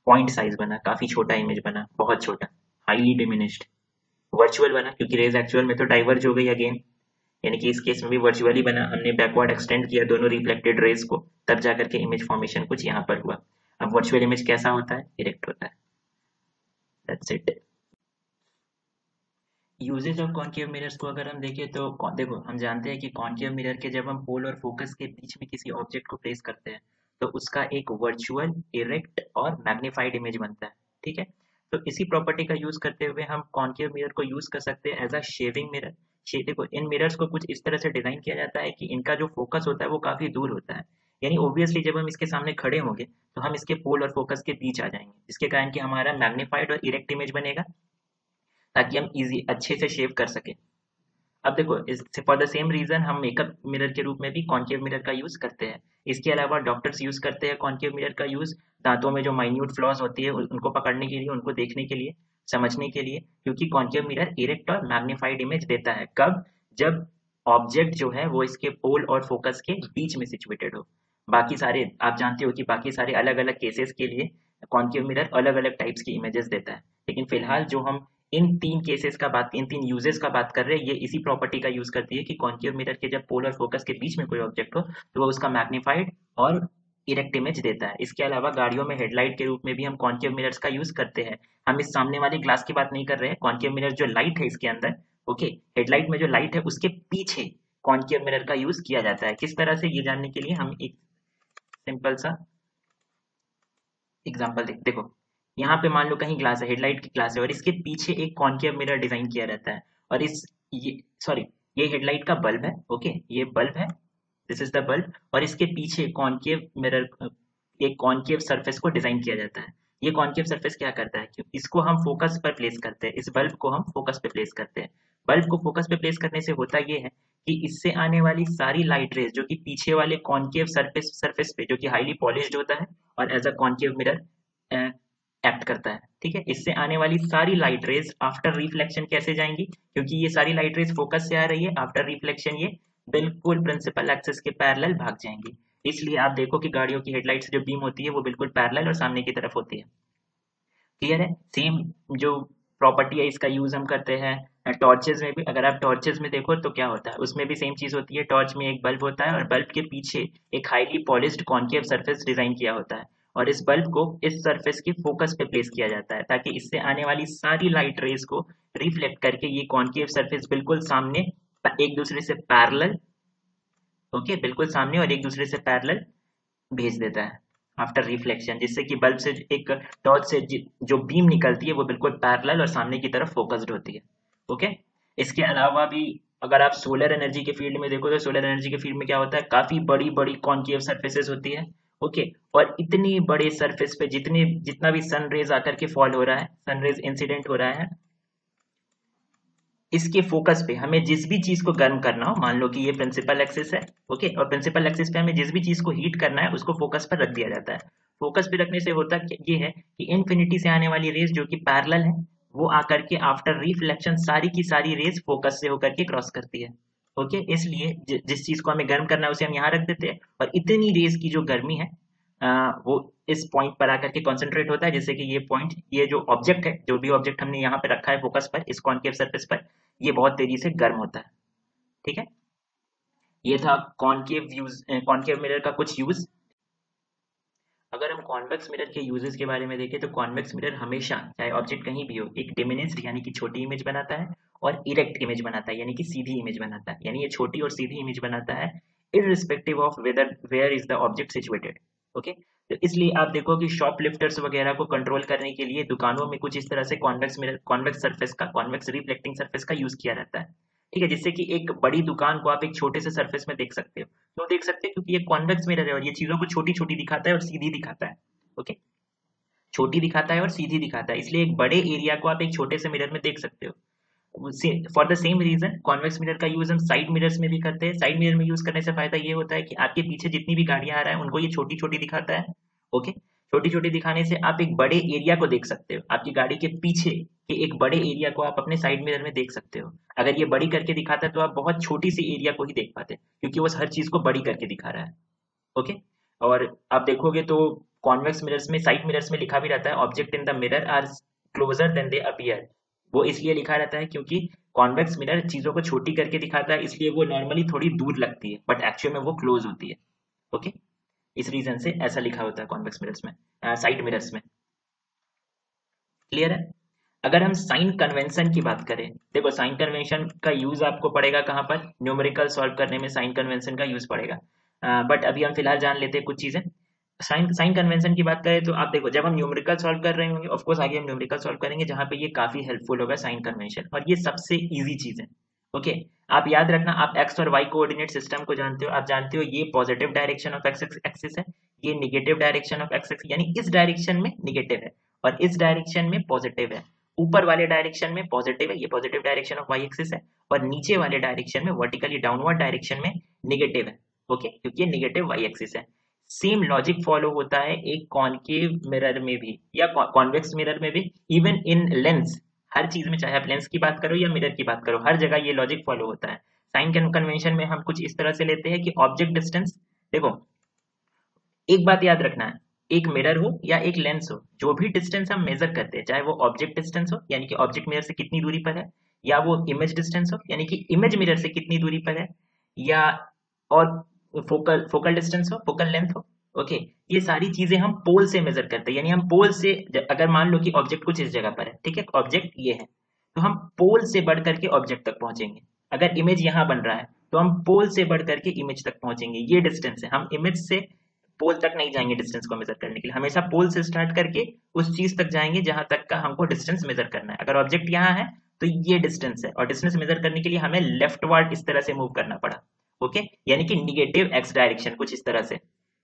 पॉइंट साइज़ बना। काफ़ी छोटा इमेज बना। बहुत छोटा। हाईली डिमिनिश्ड वर्चुअल बना, क्योंकि रेज एक्चुअल में तो डाइवर्ज हो गई अगेन यानी कि इस केस में भी वर्चुअली बना, हमने बैकवर्ड एक्सटेंड किया दोनों रिफ्लेक्टेड रेज को, तब जाकर के इमेज फॉर्मेशन कुछ यहाँ पर हुआ। अब वर्चुअल इमेज कैसा होता है? इरेक्ट होता है। यूजेज ऑफ़ कॉन्केव मिरर्स को अगर हम देखें तो देखो, हम जानते हैं कि कॉन्केव मिरर के जब हम पोल और फोकस के बीच में किसी ऑब्जेक्ट को प्लेस करते हैं तो उसका एक वर्चुअल इरेक्ट और मैग्नीफाइड इमेज बनता है। ठीक है? तो इसी प्रॉपर्टी का यूज़ करते हुए हम कॉन्केव मिरर को यूज़ कर सकते हैं एज अ शेविंग मिरर देखो इन मिरर्स को कुछ इस तरह से डिज़ाइन किया जाता है कि इनका जो फोकस होता है वो काफ़ी दूर होता है। यानी ओब्वियसली जब हम इसके सामने खड़े होंगे तो हम इसके पोल और फोकस के बीच आ जाएँगे। जिसके कारण कि हमारा मैग्नीफाइड और इरेक्ट इमेज बनेगा, ताकि हम इजी अच्छे से शेव कर सके। अब देखो, इस फॉर द सेम रीजन हम मेकअप मिरर के रूप में भी कॉन्केव मिरर का यूज़ करते हैं। इसके अलावा डॉक्टर्स यूज़ करते हैं कॉन्केव मिरर का यूज़ दांतों में जो माइन्यूट फ्लॉज होती है उनको पकड़ने के लिए, उनको देखने के लिए। समझने के लिए, क्योंकि कॉन्केव मिरर इरेक्ट और मैग्नीफाइड इमेज देता है। कब? जब ऑब्जेक्ट जो है, वो इसके पोल और फोकस के बीच में सिचुएटेड हो। बाकी सारे, आप जानते हो कि बाकी सारे अलग अलग केसेस के लिए कॉन्केव मिरर अलग अलग टाइप्स की इमेजेस देता है। लेकिन फ़िलहाल जो हम इन तीन केसेस का बात, इन तीन यूजेस का बात कर रहे हैं, ये इसी प्रॉपर्टी का यूज़ करती है कि कॉन्केव मिरर के जब पोल और फोकस के बीच में कोई ऑब्जेक्ट हो तो वो उसका मैग्निफाइड और इरेक्ट इमेज देता है। इसके अलावा गाड़ियों में हेडलाइट के रूप में भी हम कॉन्केव मिरर्स का यूज़ करते हैं। हम इस सामने वाले ग्लास की बात नहीं कर रहे हैं। कॉन्केव मिरर जो लाइट है इसके अंदर ओके हेडलाइट में जो लाइट है उसके पीछे कॉन्केव मिरर का यूज़ किया जाता है। किस तरह से, ये जानने के लिए हम एक सिंपल सा एग्ज़ाम्पल देख, देखो। यहाँ पे मान लो कहीं ग्लास है हेडलाइट की ग्लास है और इसके पीछे एक कॉन्केव मिरर डिज़ाइन किया रहता है। और इस, ये सॉरी ये हेडलाइट का बल्ब है ओके ये बल्ब है दिस इज़ द बल्ब और इसके पीछे कॉन्केव मिरर एक कॉन्केव सरफेस को डिज़ाइन किया जाता है। ये कॉन्केव सरफेस क्या करता है? कि इसको हम फोकस पर प्लेस करते हैं। इस बल्ब को हम फोकस पे प्लेस करते हैं। बल्ब को फोकस पे प्लेस करने से होता ये है कि इससे आने वाली सारी लाइट रेज जो कि पीछे वाले कॉन्केव सरफेस सरफेस पे, जो कि हाईली पॉलिश्ड होता है और as a concave mirror act करता है। ठीक है? इससे आने वाली सारी लाइट रेज आफ्टर रिफ्लेक्शन कैसे जाएँगी? क्योंकि ये सारी लाइट रेज फोकस से आ रही है आफ्टर रिफ्लेक्शन ये बिल्कुल प्रिंसिपल एक्सेस के पैरेलल भाग जाएँगी। इसलिए आप देखो कि गाड़ियों की हेडलाइट्स जो बीम होती है, वो बिल्कुल पैरेलल और सामने की तरफ़ होती है। क्लियर है? सेम जो प्रॉपर्टी है, इसका यूज़ हम करते हैं टॉर्चेज में भी। अगर आप टॉर्चेज में देखो तो क्या होता है? उसमें भी सेम चीज़ होती है। टॉर्च में एक बल्ब होता है और बल्ब के पीछे एक highly polished concave surface design किया होता है। और इस बल्ब को इस सरफेस के फोकस पे प्लेस किया जाता है, ताकि इससे आने वाली सारी लाइट रेज को रिफ्लेक्ट करके ये कॉन्केव सरफेस बिल्कुल सामने एक दूसरे से पैरेलल ओके बिल्कुल सामने और एक दूसरे से पैरेलल भेज देता है आफ्टर रिफ्लेक्शन जिससे कि बल्ब से एक टॉर्च से जो बीम निकलती है, वो बिल्कुल पैरेलल और सामने की तरफ़ फोकस्ड होती है ओके इसके अलावा भी अगर आप सोलर एनर्जी के फ़ील्ड में देखो तो सोलर एनर्जी के फ़ील्ड में क्या होता है, काफ़ी बड़ी बड़ी कॉन्केव सर्फेसेस होती है ओके okay? और इतनी बड़े सरफेस पे जितने जितना भी सन रेज आकर के फॉल हो रहा है सन रेज इंसिडेंट हो रहा है इसके फोकस पे हमें जिस भी चीज़ को गर्म करना हो मान लो कि ये प्रिंसिपल एक्सिस है ओके और प्रिंसिपल एक्सिस पे हमें जिस भी चीज़ को हीट करना है उसको फोकस पर रख दिया जाता है। फोकस पे रखने से होता ये है कि इन्फिनिटी से आने वाली रेज जो कि पैरल है वो आकर के आफ्टर रिफ्लेक्शन सारी की सारी रेज फोकस से होकर के क्रॉस करती है ओके इसलिए जिस चीज़ को हमें गर्म करना है उसे हम यहाँ रख देते हैं और इतनी रेज की जो गर्मी है आ, वो इस पॉइंट पर आकर के कॉन्सेंट्रेट होता है, जैसे कि ये पॉइंट ये जो ऑब्जेक्ट है, जो भी ऑब्जेक्ट हमने यहाँ पे रखा है फोकस पर, इस कॉन्केव सरफेस पर, ये बहुत तेज़ी से गर्म होता है। ठीक है? ये था कॉन्केव यूज़ कॉन्केव मिरर का कुछ यूज़ अगर हम कॉन्वेक्स मिरर के यूजेस के बारे में देखें तो कॉन्वेक्स मिरर हमेशा, चाहे ऑब्जेक्ट कहीं भी हो, एक डिमिनिस्ड यानी कि छोटी इमेज बनाता है और इरेक्ट इमेज बनाता है, यानी कि सीधी इमेज बनाता है। यानी ये छोटी और सीधी इमेज बनाता है irrespective of whether where is the object situated okay? तो इसलिए आप देखो कि शॉप लिफ्टर्स वगैरह को कंट्रोल करने के लिए दुकानों में कुछ इस तरह से कॉन्वेक्स मिरर कॉन्वेक्स सरफेस का कॉन्वेक्स रिफ्लेक्टिंग सरफेस का यूज़ किया जाता है। ठीक है, जिससे कि एक बड़ी दुकान को आप एक छोटे से सरफेस में देख सकते हो। क्यों देख सकते हो क्योंकि ये कॉन्वेक्स मिरर है और ये चीज़ों को छोटी छोटी दिखाता है और सीधी दिखाता है। ओके? छोटी दिखाता है और सीधी दिखाता है। इसलिए एक बड़े एरिया को आप एक छोटे से मिरर में देख सकते हो। For the same reason convex mirror का यूज़ हम साइड मिरर्स में भी करते हैं। साइड मिरर में यूज़ करने से फ़ायदा ये होता है कि आपके पीछे जितनी भी गाड़ियाँ आ रहा है, उनको ये छोटी छोटी दिखाता है। ओके छोटी छोटी दिखाने से आप एक बड़े एरिया को देख सकते हो। आपकी गाड़ी के पीछे के एक बड़े एरिया को आप अपने साइड मिरर में देख सकते हो। अगर ये बड़ी करके दिखाता है तो आप बहुत छोटी सी एरिया को ही देख पाते क्योंकि वो हर चीज़ को बड़ी करके दिखा रहा है। ओके और आप देखोगे तो कॉन्वेक्स मिरर्स में साइड मिरर्स में लिखा भी रहता है object in the mirror are closer than they appear वो इसलिए लिखा रहता है क्योंकि कॉन्वेक्स मिरर चीज़ों को छोटी करके दिखाता है, इसलिए वो नॉर्मली थोड़ी दूर लगती है बट एक्चुअल में वो क्लोज होती है। ओके इस रीजन से ऐसा लिखा होता है कॉन्वेक्स मिरर्स में साइड मिरर्स में। क्लियर है? अगर हम साइन कन्वेंशन की बात करें, देखो साइन कन्वेंशन का यूज़ आपको पड़ेगा कहाँ पर? न्यूमेरिकल सॉल्व करने में साइन कन्वेंशन का यूज़ पड़ेगा। बट अभी हम फ़िलहाल जान लेते हैं कुछ चीज़ें। साइन साइन कन्वेंशन की बात करें तो आप देखो जब हम न्यूमेरिकल सॉल्व कर रहे होंगे ऑफकोर्स आगे हम न्यूमेरिकल सॉल्व करेंगे जहाँ पे ये काफ़ी हेल्पफुल होगा साइन कन्वेंशन और ये सबसे ईजी चीज़ है ओके okay, आप याद रखना आप एक्स और वाई कोऑर्डिनेट सिस्टम को जानते हो आप जानते हो ये positive direction of x axis है ये निगेटिव डायरेक्शन ऑफ़ एक्स यानी इस डायरेक्शन में निगेटिव है और इस डायरेक्शन में पॉजिटिव है। ऊपर वाले डायरेक्शन में पॉजिटिव है ये positive direction of y axis है और नीचे वाले डायरेक्शन में वर्टिकली डाउनवर्ड डायरेक्शन में निगेटिव है ओके क्योंकि ये निगेटिव वाई एक्सिस है। सेम लॉजिक फॉलो होता है एक कॉन्केव मिरर में भी, या कॉन्वेक्स मिरर में भी इवन इन लेंस हर चीज़ में, चाहे आप लेंस की बात करो या मिरर की बात करो, हर जगह ये लॉजिक फॉलो होता है। साइन कन्वेंशन में हम कुछ इस तरह से लेते हैं कि ऑब्जेक्ट डिस्टेंस देखो, एक बात याद रखना है, एक मिरर हो या एक लेंस हो, जो भी डिस्टेंस हम मेजर करते हैं, चाहे वो ऑब्जेक्ट डिस्टेंस हो, यानी कि ऑब्जेक्ट मिरर से कितनी दूरी पर है, या वो इमेज डिस्टेंस हो, यानी कि इमेज मिरर से कितनी दूरी पर है, या और फोकल फोकल डिस्टेंस हो फोकल लेंथ हो ओके ये सारी चीज़ें हम पोल से मेजर करते हैं, यानी हम पोल से, अगर मान लो कि ऑब्जेक्ट कुछ इस जगह पर है, ठीक है? ऑब्जेक्ट ये है तो हम पोल से बढ़ करके ऑब्जेक्ट तक पहुँचेंगे। अगर इमेज यहाँ बन रहा है तो हम पोल से बढ़ करके इमेज तक पहुँचेंगे। ये डिस्टेंस है। हम इमेज से पोल तक नहीं जाएँगे डिस्टेंस को मेजर करने के लिए। हमेशा पोल से स्टार्ट करके उस चीज़ तक जाएँगे जहाँ तक का हमको डिस्टेंस मेजर करना है। अगर ऑब्जेक्ट यहाँ है तो ये डिस्टेंस है। और डिस्टेंस मेजर करने के लिए हमें लेफ़्ट वार्ड इस तरह से मूव करना पड़ा। ओके यानी कि निगेटिव एक्स डायरेक्शन कुछ इस तरह से।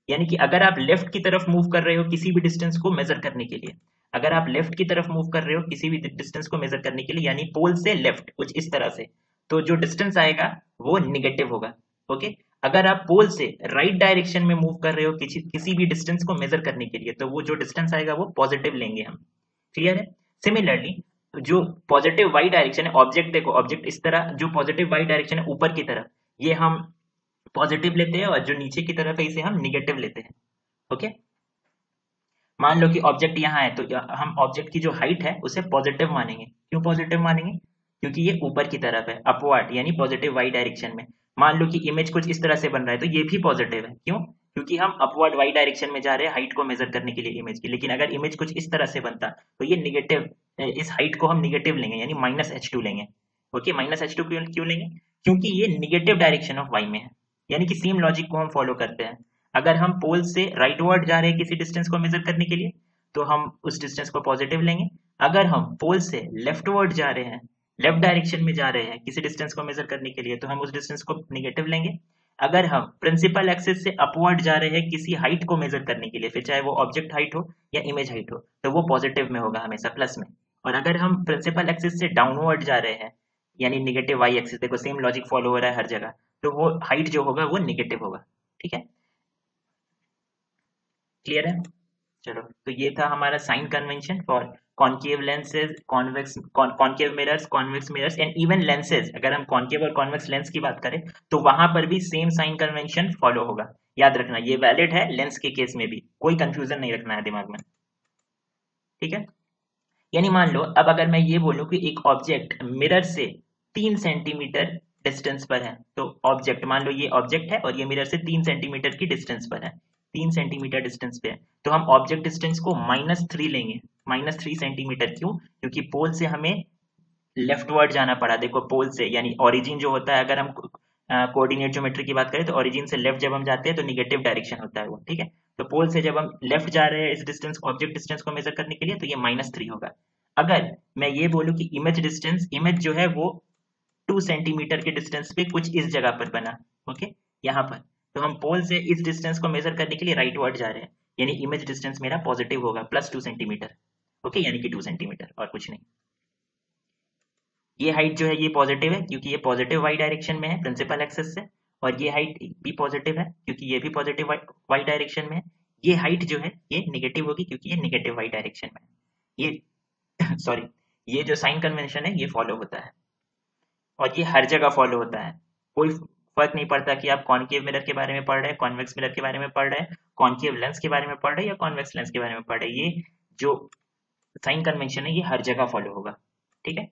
यानी कि अगर आप लेफ़्ट की तरफ़ मूव कर रहे हो किसी भी डिस्टेंस को मेजर करने के लिए, अगर आप लेफ़्ट की तरफ़ मूव कर रहे हो किसी भी डिस्टेंस को मेजर करने के लिए, यानी पोल से लेफ़्ट कुछ इस तरह से तो जो डिस्टेंस आएगा वो निगेटिव होगा। ओके अगर आप पोल से राइट right डायरेक्शन में मूव कर रहे हो किसी किसी भी डिस्टेंस को मेजर करने के लिए तो वो जो डिस्टेंस आएगा वो पॉजिटिव लेंगे हम। क्लियर है? सिमिलरली जो पॉजिटिव वाई डायरेक्शन है ऑब्जेक्ट देखो ऑब्जेक्ट इस तरह, जो पॉजिटिव वाई डायरेक्शन है, ऊपर की तरफ़ ये हम पॉजिटिव लेते हैं और जो नीचे की तरफ़ है, इसे हम निगेटिव लेते हैं। ओके मान लो कि ऑब्जेक्ट यहाँ है तो हम ऑब्जेक्ट की जो हाइट है, उसे पॉजिटिव मानेंगे। क्यों पॉजिटिव मानेंगे? क्योंकि ये ऊपर की तरफ़ है अपवर्ड यानी पॉजिटिव वाई डायरेक्शन में। मान लो कि इमेज कुछ इस तरह से बन रहा है तो ये भी पॉजिटिव है। क्यों? क्योंकि हम अपवर्ड वाई डायरेक्शन में जा रहे हैं हाइट को मेजर करने के लिए इमेज की। लेकिन अगर इमेज कुछ इस तरह से बनता तो ये निगेटिव इस हाइट को हम निगेटिव लेंगे, यानी माइनस एच टू लेंगे। ओके माइनस एच टू क्यों लेंगे? क्योंकि ये निगेटिव डायरेक्शन ऑफ़ वाई में है। यानी कि सेम लॉजिक को हम फॉलो करते हैं। अगर हम पोल से राइट वर्ड जा रहे हैं किसी डिस्टेंस को मेजर करने के लिए तो हम उस डिस्टेंस को पॉजिटिव लेंगे। अगर हम पोल से लेफ़्ट वर्ड जा रहे हैं लेफ़्ट डायरेक्शन में जा रहे हैं किसी डिस्टेंस को मेजर करने के लिए तो हम उस डिस्टेंस को निगेटिव लेंगे। अगर हम प्रिंसिपल एक्सिस से अपवर्ड जा रहे हैं किसी हाइट को मेजर करने के लिए, फिर चाहे वो ऑब्जेक्ट हाइट हो या इमेज हाइट हो तो वो पॉजिटिव में होगा हमेशा प्लस में। और अगर हम प्रिंसिपल एक्सिस से डाउनवर्ड जा रहे हैं यानी निगेटिव वाई एक्सिस देखो सेम लॉजिक फॉलो हो रहा है हर जगह तो वो हाइट जो होगा वो निगेटिव होगा ठीक है? क्लियर है? चलो तो ये था हमारा sign convention for concave convex con, concave mirrors convex mirrors and even lenses. अगर हम कॉन्केव और कॉन्वेक्स लेंस की बात करें तो वहाँ पर भी सेम साइन कन्वेंशन फॉलो होगा। याद रखना ये वैलिड है लेंस के केस में भी। कोई कंफ्यूजन नहीं रखना है दिमाग में। ठीक है? यानी मान लो अब अगर मैं ये बोलूँ कि एक ऑब्जेक्ट मिरर से तीन सेंटीमीटर डिस्टेंस पर है। तो ऑब्जेक्ट, मान लो ये ऑब्जेक्ट है और ये मिरर से तीन सेंटीमीटर की डिस्टेंस पर है। तीन सेंटीमीटर डिस्टेंस पे है। तो हम ऑब्जेक्ट डिस्टेंस को माइनस थ्री लेंगे। माइनस थ्री सेंटीमीटर क्यों? क्योंकि पोल से हमें लेफ़्ट वर्ड जाना पड़ा। देखो, पोल से, यानी ओरिजिन जो होता है, अगर हम कोऑर्डिनेट ज्योमेट्री की बात करें तो ओरिजिन से लेफ़्ट जब हम जाते हैं तो निगेटिव डायरेक्शन होता है वो, ठीक है? तो पोल से जब हम लेफ़्ट जा रहे हैं इस डिस्टेंस ऑब्जेक्ट डिस्टेंस को मेजर करने के लिए तो ये माइनस थ्री होगा। अगर मैं ये बोलूँ कि इमेज डिस्टेंस इमेज जो है वो टू सेंटीमीटर के डिस्टेंस पे कुछ इस जगह पर बना, ओके? यहाँ पर। तो हम पोल से इस डिस्टेंस को मेजर करने के लिए राइट वर्ड जा रहे हैं। यानी इमेज डिस्टेंस मेरा पॉजिटिव होगा प्लस टू सेंटीमीटर ओके? यानी कि टू सेंटीमीटर और कुछ नहीं। ये हाइट जो है, ये पॉजिटिव है, क्योंकि ये पॉजिटिव वाई डायरेक्शन में है प्रिंसिपल एक्सेस से। और ये हाइट भी पॉजिटिव है, क्योंकि ये भी पॉजिटिव वाई डायरेक्शन में है। ये हाइट जो है, ये निगेटिव होगी, क्योंकि ये निगेटिव वाई डायरेक्शन में है। ये सॉरी ये जो साइन कन्वेंशन है, ये फॉलो होता है। और ये हर जगह फॉलो होता है। कोई फ़र्क नहीं पड़ता कि आप कॉनकेव मिरर के बारे में पढ़ रहे हैं कॉन्वेक्स मिरर के बारे में पढ़ रहे हैं कॉन्केव लेंस के बारे में पढ़ रहे हैं या कॉन्वेक्स लेंस के बारे में पढ़ रहे हैं। ये जो साइन कन्वेंशन है, ये हर जगह फॉलो होगा। ठीक है?